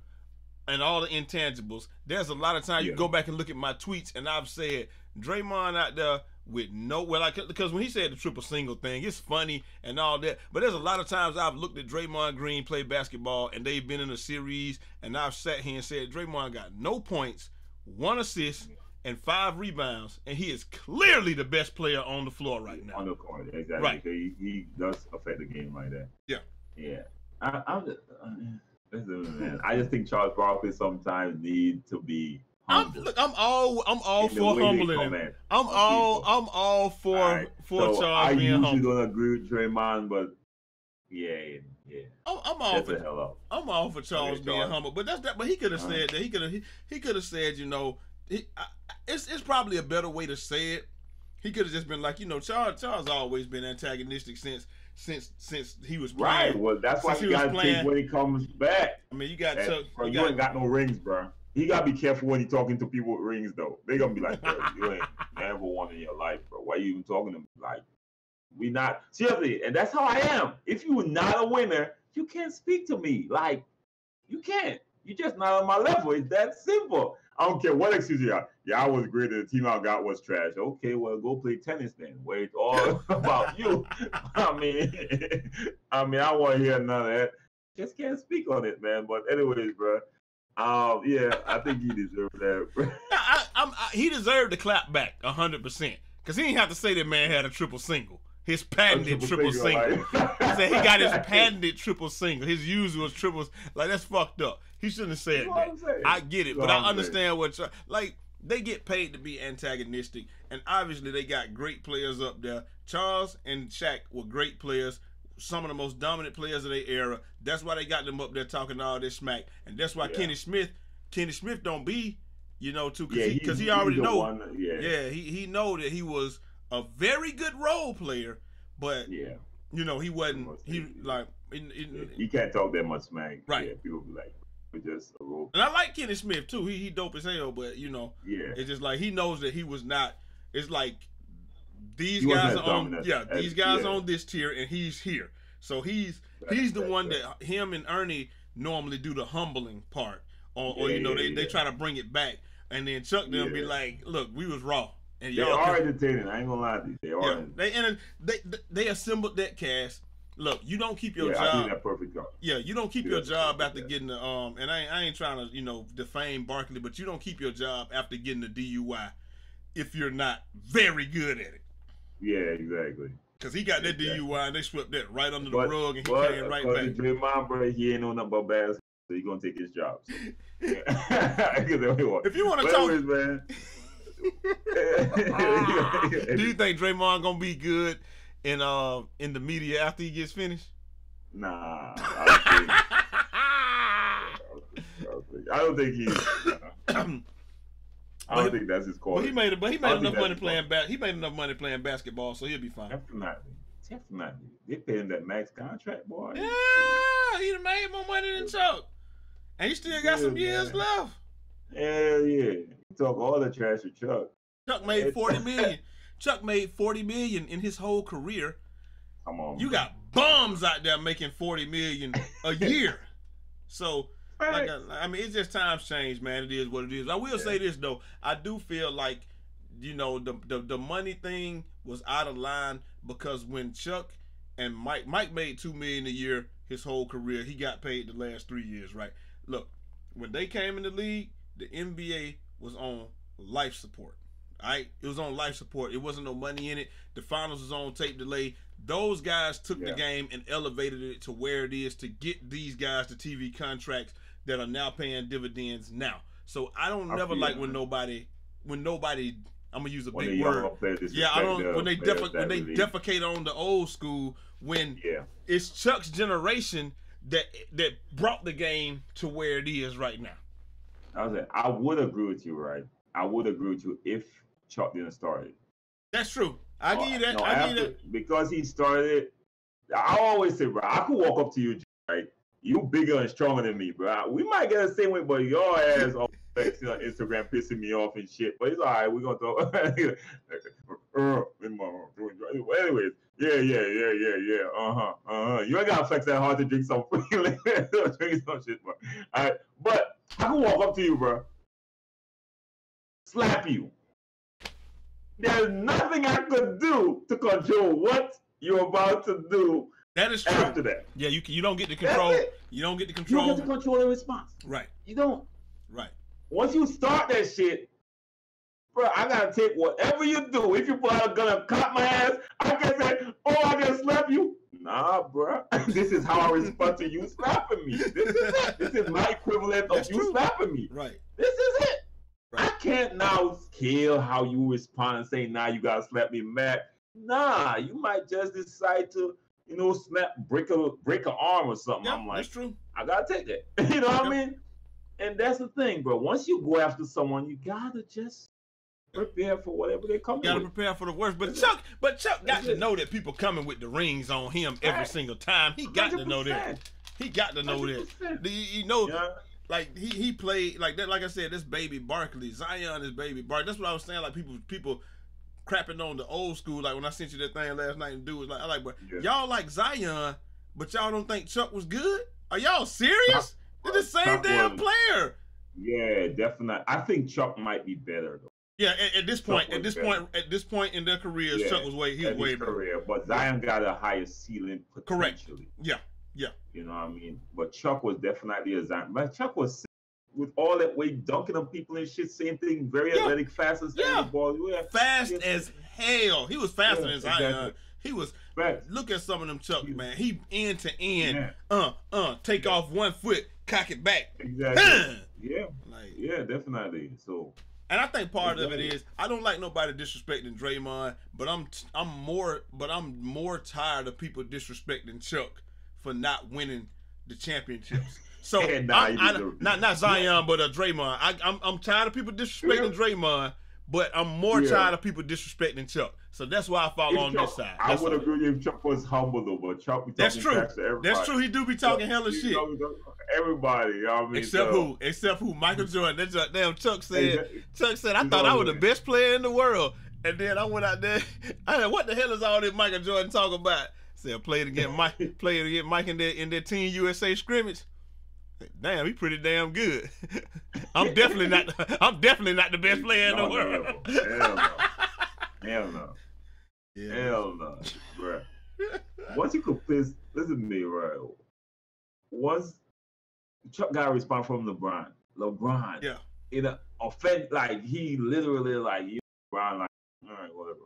Speaker 2: and all the intangibles. There's a lot of times yeah. you go back and look at my tweets, and I've said Draymond out there with no well, like because when he said the triple single thing, it's funny and all that. But there's a lot of times I've looked at Draymond Green play basketball and they've been in a series, and I've sat here and said Draymond got no points, one assist, and five rebounds, and he is clearly the best player on the floor right now.
Speaker 1: On the court, exactly.
Speaker 2: Right.
Speaker 1: He, he does affect the game like that.
Speaker 2: Yeah.
Speaker 1: Yeah. I, I'm just, uh, listen, man. I just think Charles Barkley sometimes need to be
Speaker 2: I'm look, I'm all I'm all for humbling him. I'm all people. I'm all for right. for so Charles
Speaker 1: I
Speaker 2: being
Speaker 1: humble.
Speaker 2: I usually
Speaker 1: don't agree with Draymond, but yeah, yeah.
Speaker 2: I'm, I'm all for I'm all for Charles being Charles. humble, but that's that. But he could have uh-huh. said that. He could have he, he could have said, you know, he, I, it's it's probably a better way to say it. He could have just been like, you know, Charles Charles always been antagonistic since since since he was playing.
Speaker 1: Right. Well, that's why he got to think when he comes back.
Speaker 2: I mean, you got Chuck.
Speaker 1: Bro,
Speaker 2: you,
Speaker 1: you
Speaker 2: got,
Speaker 1: ain't got no rings, bro. He gotta be careful when he talking to people with rings, though. They gonna be like, you ain't never won in your life, bro. Why you even talking to me? Like, we not seriously, and that's how I am. If you are not a winner, you can't speak to me. Like, you can't. You're just not on my level. It's that simple. I don't care what excuse you got. Yeah, I was great. The team I got was trash. Okay, well, go play tennis then. Where it's all about you. I mean, I mean, I want to hear none of that. Just can't speak on it, man. But anyways, bro. Um, yeah, I think he deserved that.
Speaker 2: I, I, I, he deserved the clap back hundred percent because he didn't have to say that man had a triple single. His patented triple, triple single. single. he said he got his patented triple single. His usual triples. Like that's fucked up. He shouldn't have said that. I get it, but I understand saying. what like they get paid to be antagonistic, and obviously they got great players up there. Charles and Shaq were great players some of the most dominant players of their era. That's why they got them up there talking all this smack, and that's why yeah. Kenny Smith, Kenny Smith don't be, you know, too, because yeah, he, he, already know, one,
Speaker 1: yeah.
Speaker 2: yeah, he he know that he was a very good role player, but
Speaker 1: yeah,
Speaker 2: you know, he wasn't. He like in, in,
Speaker 1: he can't talk that much smack.
Speaker 2: Right.
Speaker 1: Yeah, people be like. Just a role
Speaker 2: and I like Kenny Smith too. He he dope as hell, but you know,
Speaker 1: yeah,
Speaker 2: it's just like he knows that he was not. It's like these he guys are on yeah, as, these guys yeah. on this tier and he's here. So he's he's the one that him and Ernie normally do the humbling part, or, or you know they, they try to bring it back, and then Chuck them be like, "Look, we was raw." And
Speaker 1: y'all they are entertaining. I ain't gonna lie to you. They are. Yeah,
Speaker 2: they and they they assembled that cast. Look, you don't keep your
Speaker 1: yeah,
Speaker 2: job.
Speaker 1: I do that perfect job.
Speaker 2: Yeah, you don't keep your job after getting the um. And I ain't, I ain't trying to you know defame Barkley, but you don't keep your job after getting the DUI if you're not very good at it.
Speaker 1: Yeah, exactly.
Speaker 2: Cause he got that DUI and they swept that right under the rug and he but, came right back.
Speaker 1: Draymond, bro, he ain't know nothing about basketball, so he gonna take his job. So.
Speaker 2: if you want to talk,
Speaker 1: man.
Speaker 2: Do you think Draymond gonna be good in uh in the media after he gets finished?
Speaker 1: Nah, I don't think, I don't think he's. I don't think that's his call.
Speaker 2: But he made it. But he made enough money playing. Ba- he made enough money playing basketball, so he'll be fine.
Speaker 1: Definitely, definitely. They pay him that max contract, boy.
Speaker 2: Yeah, he'd have made more money than Chuck, and he still got yeah, some years man. left.
Speaker 1: Hell yeah. You talk all the trash to Chuck.
Speaker 2: Chuck made 40 million. Chuck made 40 million in his whole career.
Speaker 1: Come on.
Speaker 2: You got bums out there making 40 million a year. so like I, uh, I, mean, it's just times change, man. It is what it is. I will yeah. say this though, I do feel like, you know, the, the the money thing was out of line because when Chuck and Mike Mike made two million a year his whole career, he got paid the last three years, right? Look, when they came in the league, the NBA was on life support. Right? It was on life support. It wasn't no money in it. The finals was on tape delay. Those guys took yeah. the game and elevated it to where it is to get these guys the TV contracts that are now paying dividends now. So I don't I never like when nobody when nobody I'm gonna use a big word. Yeah, I don't when they when they defecate on the old school when
Speaker 1: yeah.
Speaker 2: it's Chuck's generation that that brought the game to where it is right now.
Speaker 1: I was like, I would agree with you, right? I would agree with you if Chuck didn't start it.
Speaker 2: That's true. I oh, give you that. No, I give you that.
Speaker 1: Because he started I always say, bro, I could walk up to you? You bigger and stronger than me, bro. We might get the same way, but your ass on Instagram pissing me off and shit. But it's all right. We're gonna talk. Anyways, yeah, yeah, yeah, yeah, yeah. Uh huh. Uh huh. You ain't gotta flex that hard to drink some drink some shit, bro. All right, but I can walk up to you, bro. Slap you. There's nothing I could do to control what you're about to do.
Speaker 2: That is true.
Speaker 1: After that,
Speaker 2: yeah, you can you don't get the control. You don't get the control.
Speaker 1: You don't get the control the response.
Speaker 2: Right.
Speaker 1: You don't.
Speaker 2: Right.
Speaker 1: Once you start that shit, bro, I gotta take whatever you do. If you pull out a gun and cop my ass, I can say, "Oh, I just slap you." Nah, bro. this is how I respond to you slapping me. This is it. This is my equivalent That's of you slapping me.
Speaker 2: Right.
Speaker 1: This is it. Right. I can't now scale how you respond and say, "Nah, you gotta slap me back." Nah, you might just decide to, you know, snap, break a break an arm or something.
Speaker 2: Yeah,
Speaker 1: I'm like,
Speaker 2: that's true.
Speaker 1: I gotta take that. you know what I mean? And that's the thing, bro. Once you go after someone, you gotta just prepare for whatever they come. You
Speaker 2: gotta with. prepare for the worst. But Chuck, but Chuck got to know that people coming with the rings on him every right. single time. He got 100%. to know that. He got to know 100%. that. You know, yeah. like he he played like that. Like I said, this baby Barkley, Zion is baby Barkley. That's what I was saying. Like people people crapping on the old school. Like when I sent you that thing last night and do was like, I like, but yeah. y'all like Zion, but y'all don't think Chuck was good? Are y'all serious? They're the same Chuck damn was, player.
Speaker 1: Yeah, definitely. I think Chuck might be better though.
Speaker 2: Yeah, at, at this point, at this better. point, at this point in their careers, yeah, Chuck was way he was way better. Career,
Speaker 1: but Zion got a higher ceiling
Speaker 2: Correct. Yeah, yeah.
Speaker 1: You know what I mean? But Chuck was definitely a Zion. But Chuck was with all that weight, dunking on people and shit. Same thing, very yeah. athletic, fast as yeah. the ball.
Speaker 2: Yeah. Fast yeah. as hell. He was faster than Zion. Exactly. He was. Look at some of them Chuck, man. He end to end. Uh, uh, take off one foot, cock it back.
Speaker 1: Exactly. yeah. Like, yeah, definitely. So.
Speaker 2: And I think part exactly. of it is I don't like nobody disrespecting Draymond, but I'm I'm more but I'm more tired of people disrespecting Chuck for not winning the championships. So nah, I, I, not not Zion, but uh, Draymond. I, I'm I'm tired of people disrespecting yeah. Draymond, but I'm more yeah. tired of people disrespecting Chuck. So that's why I fall if on Chuck, this side.
Speaker 1: That's I would agree if Chuck was humble though, but Chuck be talking that's true.
Speaker 2: That's true. He do be talking Chuck, hella shit.
Speaker 1: everybody, you know I mean?
Speaker 2: Except so. who? Except who? Michael Jordan. That's uh, damn Chuck said. Chuck said I thought I was the best player in the world, and then I went out there. I said, what the hell is all this Michael Jordan talking about? Said play it again, Mike, Play it again, Mike in their in their Team USA scrimmage. Damn, he pretty damn good. I'm definitely not. I'm definitely not the best player in the world.
Speaker 1: Hell no. Hell no. Yeah. Hell no, bro. Once you could please listen to me, right? Once Chuck got a response from LeBron. LeBron.
Speaker 2: Yeah.
Speaker 1: In a offense, like he literally like you LeBron like all right, whatever.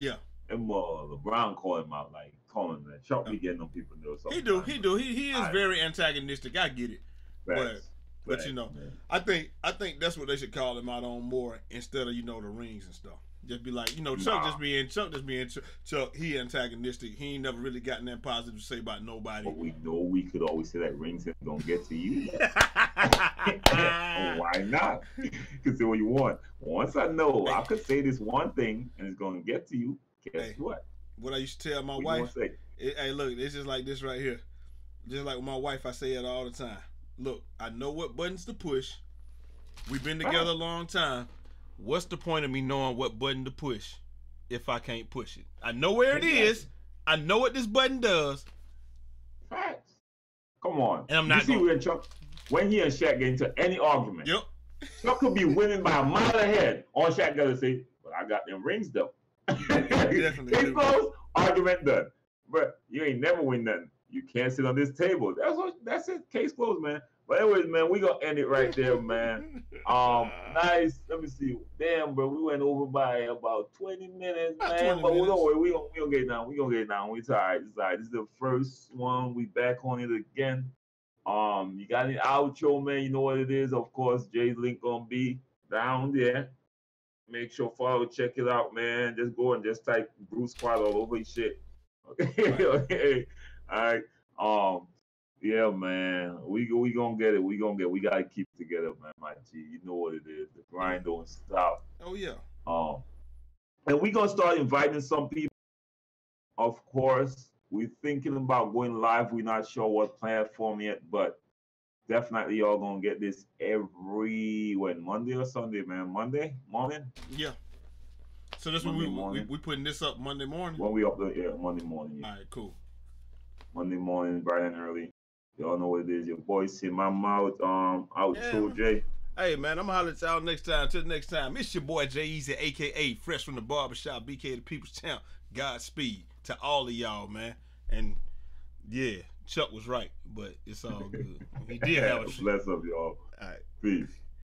Speaker 2: Yeah.
Speaker 1: And uh, LeBron called him out like calling that Chuck be getting on people
Speaker 2: do something. He do, he do. He he is very antagonistic. I get it. But but you know, I think I think that's what they should call him out on more instead of you know the rings and stuff. Just be like, you know, Chuck nah. just being Chuck just being Chuck, Chuck. He antagonistic. He ain't never really gotten that positive to say about nobody.
Speaker 1: But we know we could always say that rings ain't gonna get to you. Why not? Because say what you want. Once I know hey. I could say this one thing and it's gonna get to you. Guess hey. what?
Speaker 2: What I used to tell my what wife. It, hey, look, it's just like this right here. Just like with my wife, I say it all the time look, I know what buttons to push. We've been together a long time. What's the point of me knowing what button to push if I can't push it? I know where it is. I know what this button does.
Speaker 1: Facts. Come on.
Speaker 2: And I'm not.
Speaker 1: You see when Chuck, when he and Shaq get into any argument,
Speaker 2: yep.
Speaker 1: Chuck could be winning by a mile ahead. All Shaq gotta say, "But I got them rings though."
Speaker 2: Definitely.
Speaker 1: Case closed. Argument done. But you ain't never win nothing. You can't sit on this table. That's what. That's it. Case closed, man. But anyways, man, we gonna end it right there, man. Um, nice. Let me see. Damn, bro, we went over by about 20 minutes, man. 20 but minutes. don't worry, we gonna we gonna get down. We gonna get down. We tired. It's all right. This is the first one. We back on it again. Um, you got an outro, man. You know what it is. Of course, Jai's link gonna be down there. Make sure follow, check it out, man. Just go and just type Bruce Squad all over your shit. Okay, okay. All right. Um, yeah, man. We we gonna get it. We gonna get. It. We gotta keep it together, man. My G, you know what it is. The grind don't stop.
Speaker 2: Oh yeah.
Speaker 1: Um, and we gonna start inviting some people. Of course, we're thinking about going live. We're not sure what platform yet, but definitely y'all gonna get this every when Monday or Sunday, man. Monday morning.
Speaker 2: Yeah. So this when we, we we putting this up Monday morning.
Speaker 1: When we up the yeah Monday morning. Yeah.
Speaker 2: All right, cool.
Speaker 1: Monday morning, bright and early. Y'all know what it is. Your boy see my mouth. Um, outro yeah. Jai.
Speaker 2: Hey man, I'm gonna holler at y'all next time. Till next time, it's your boy Jai Eazy, aka Fresh from the Barbershop, BK the People's Champ. Godspeed to all of y'all, man. And yeah, Chuck was right, but it's all good. He did have a
Speaker 1: bless up, y'all.
Speaker 2: All right,
Speaker 1: peace.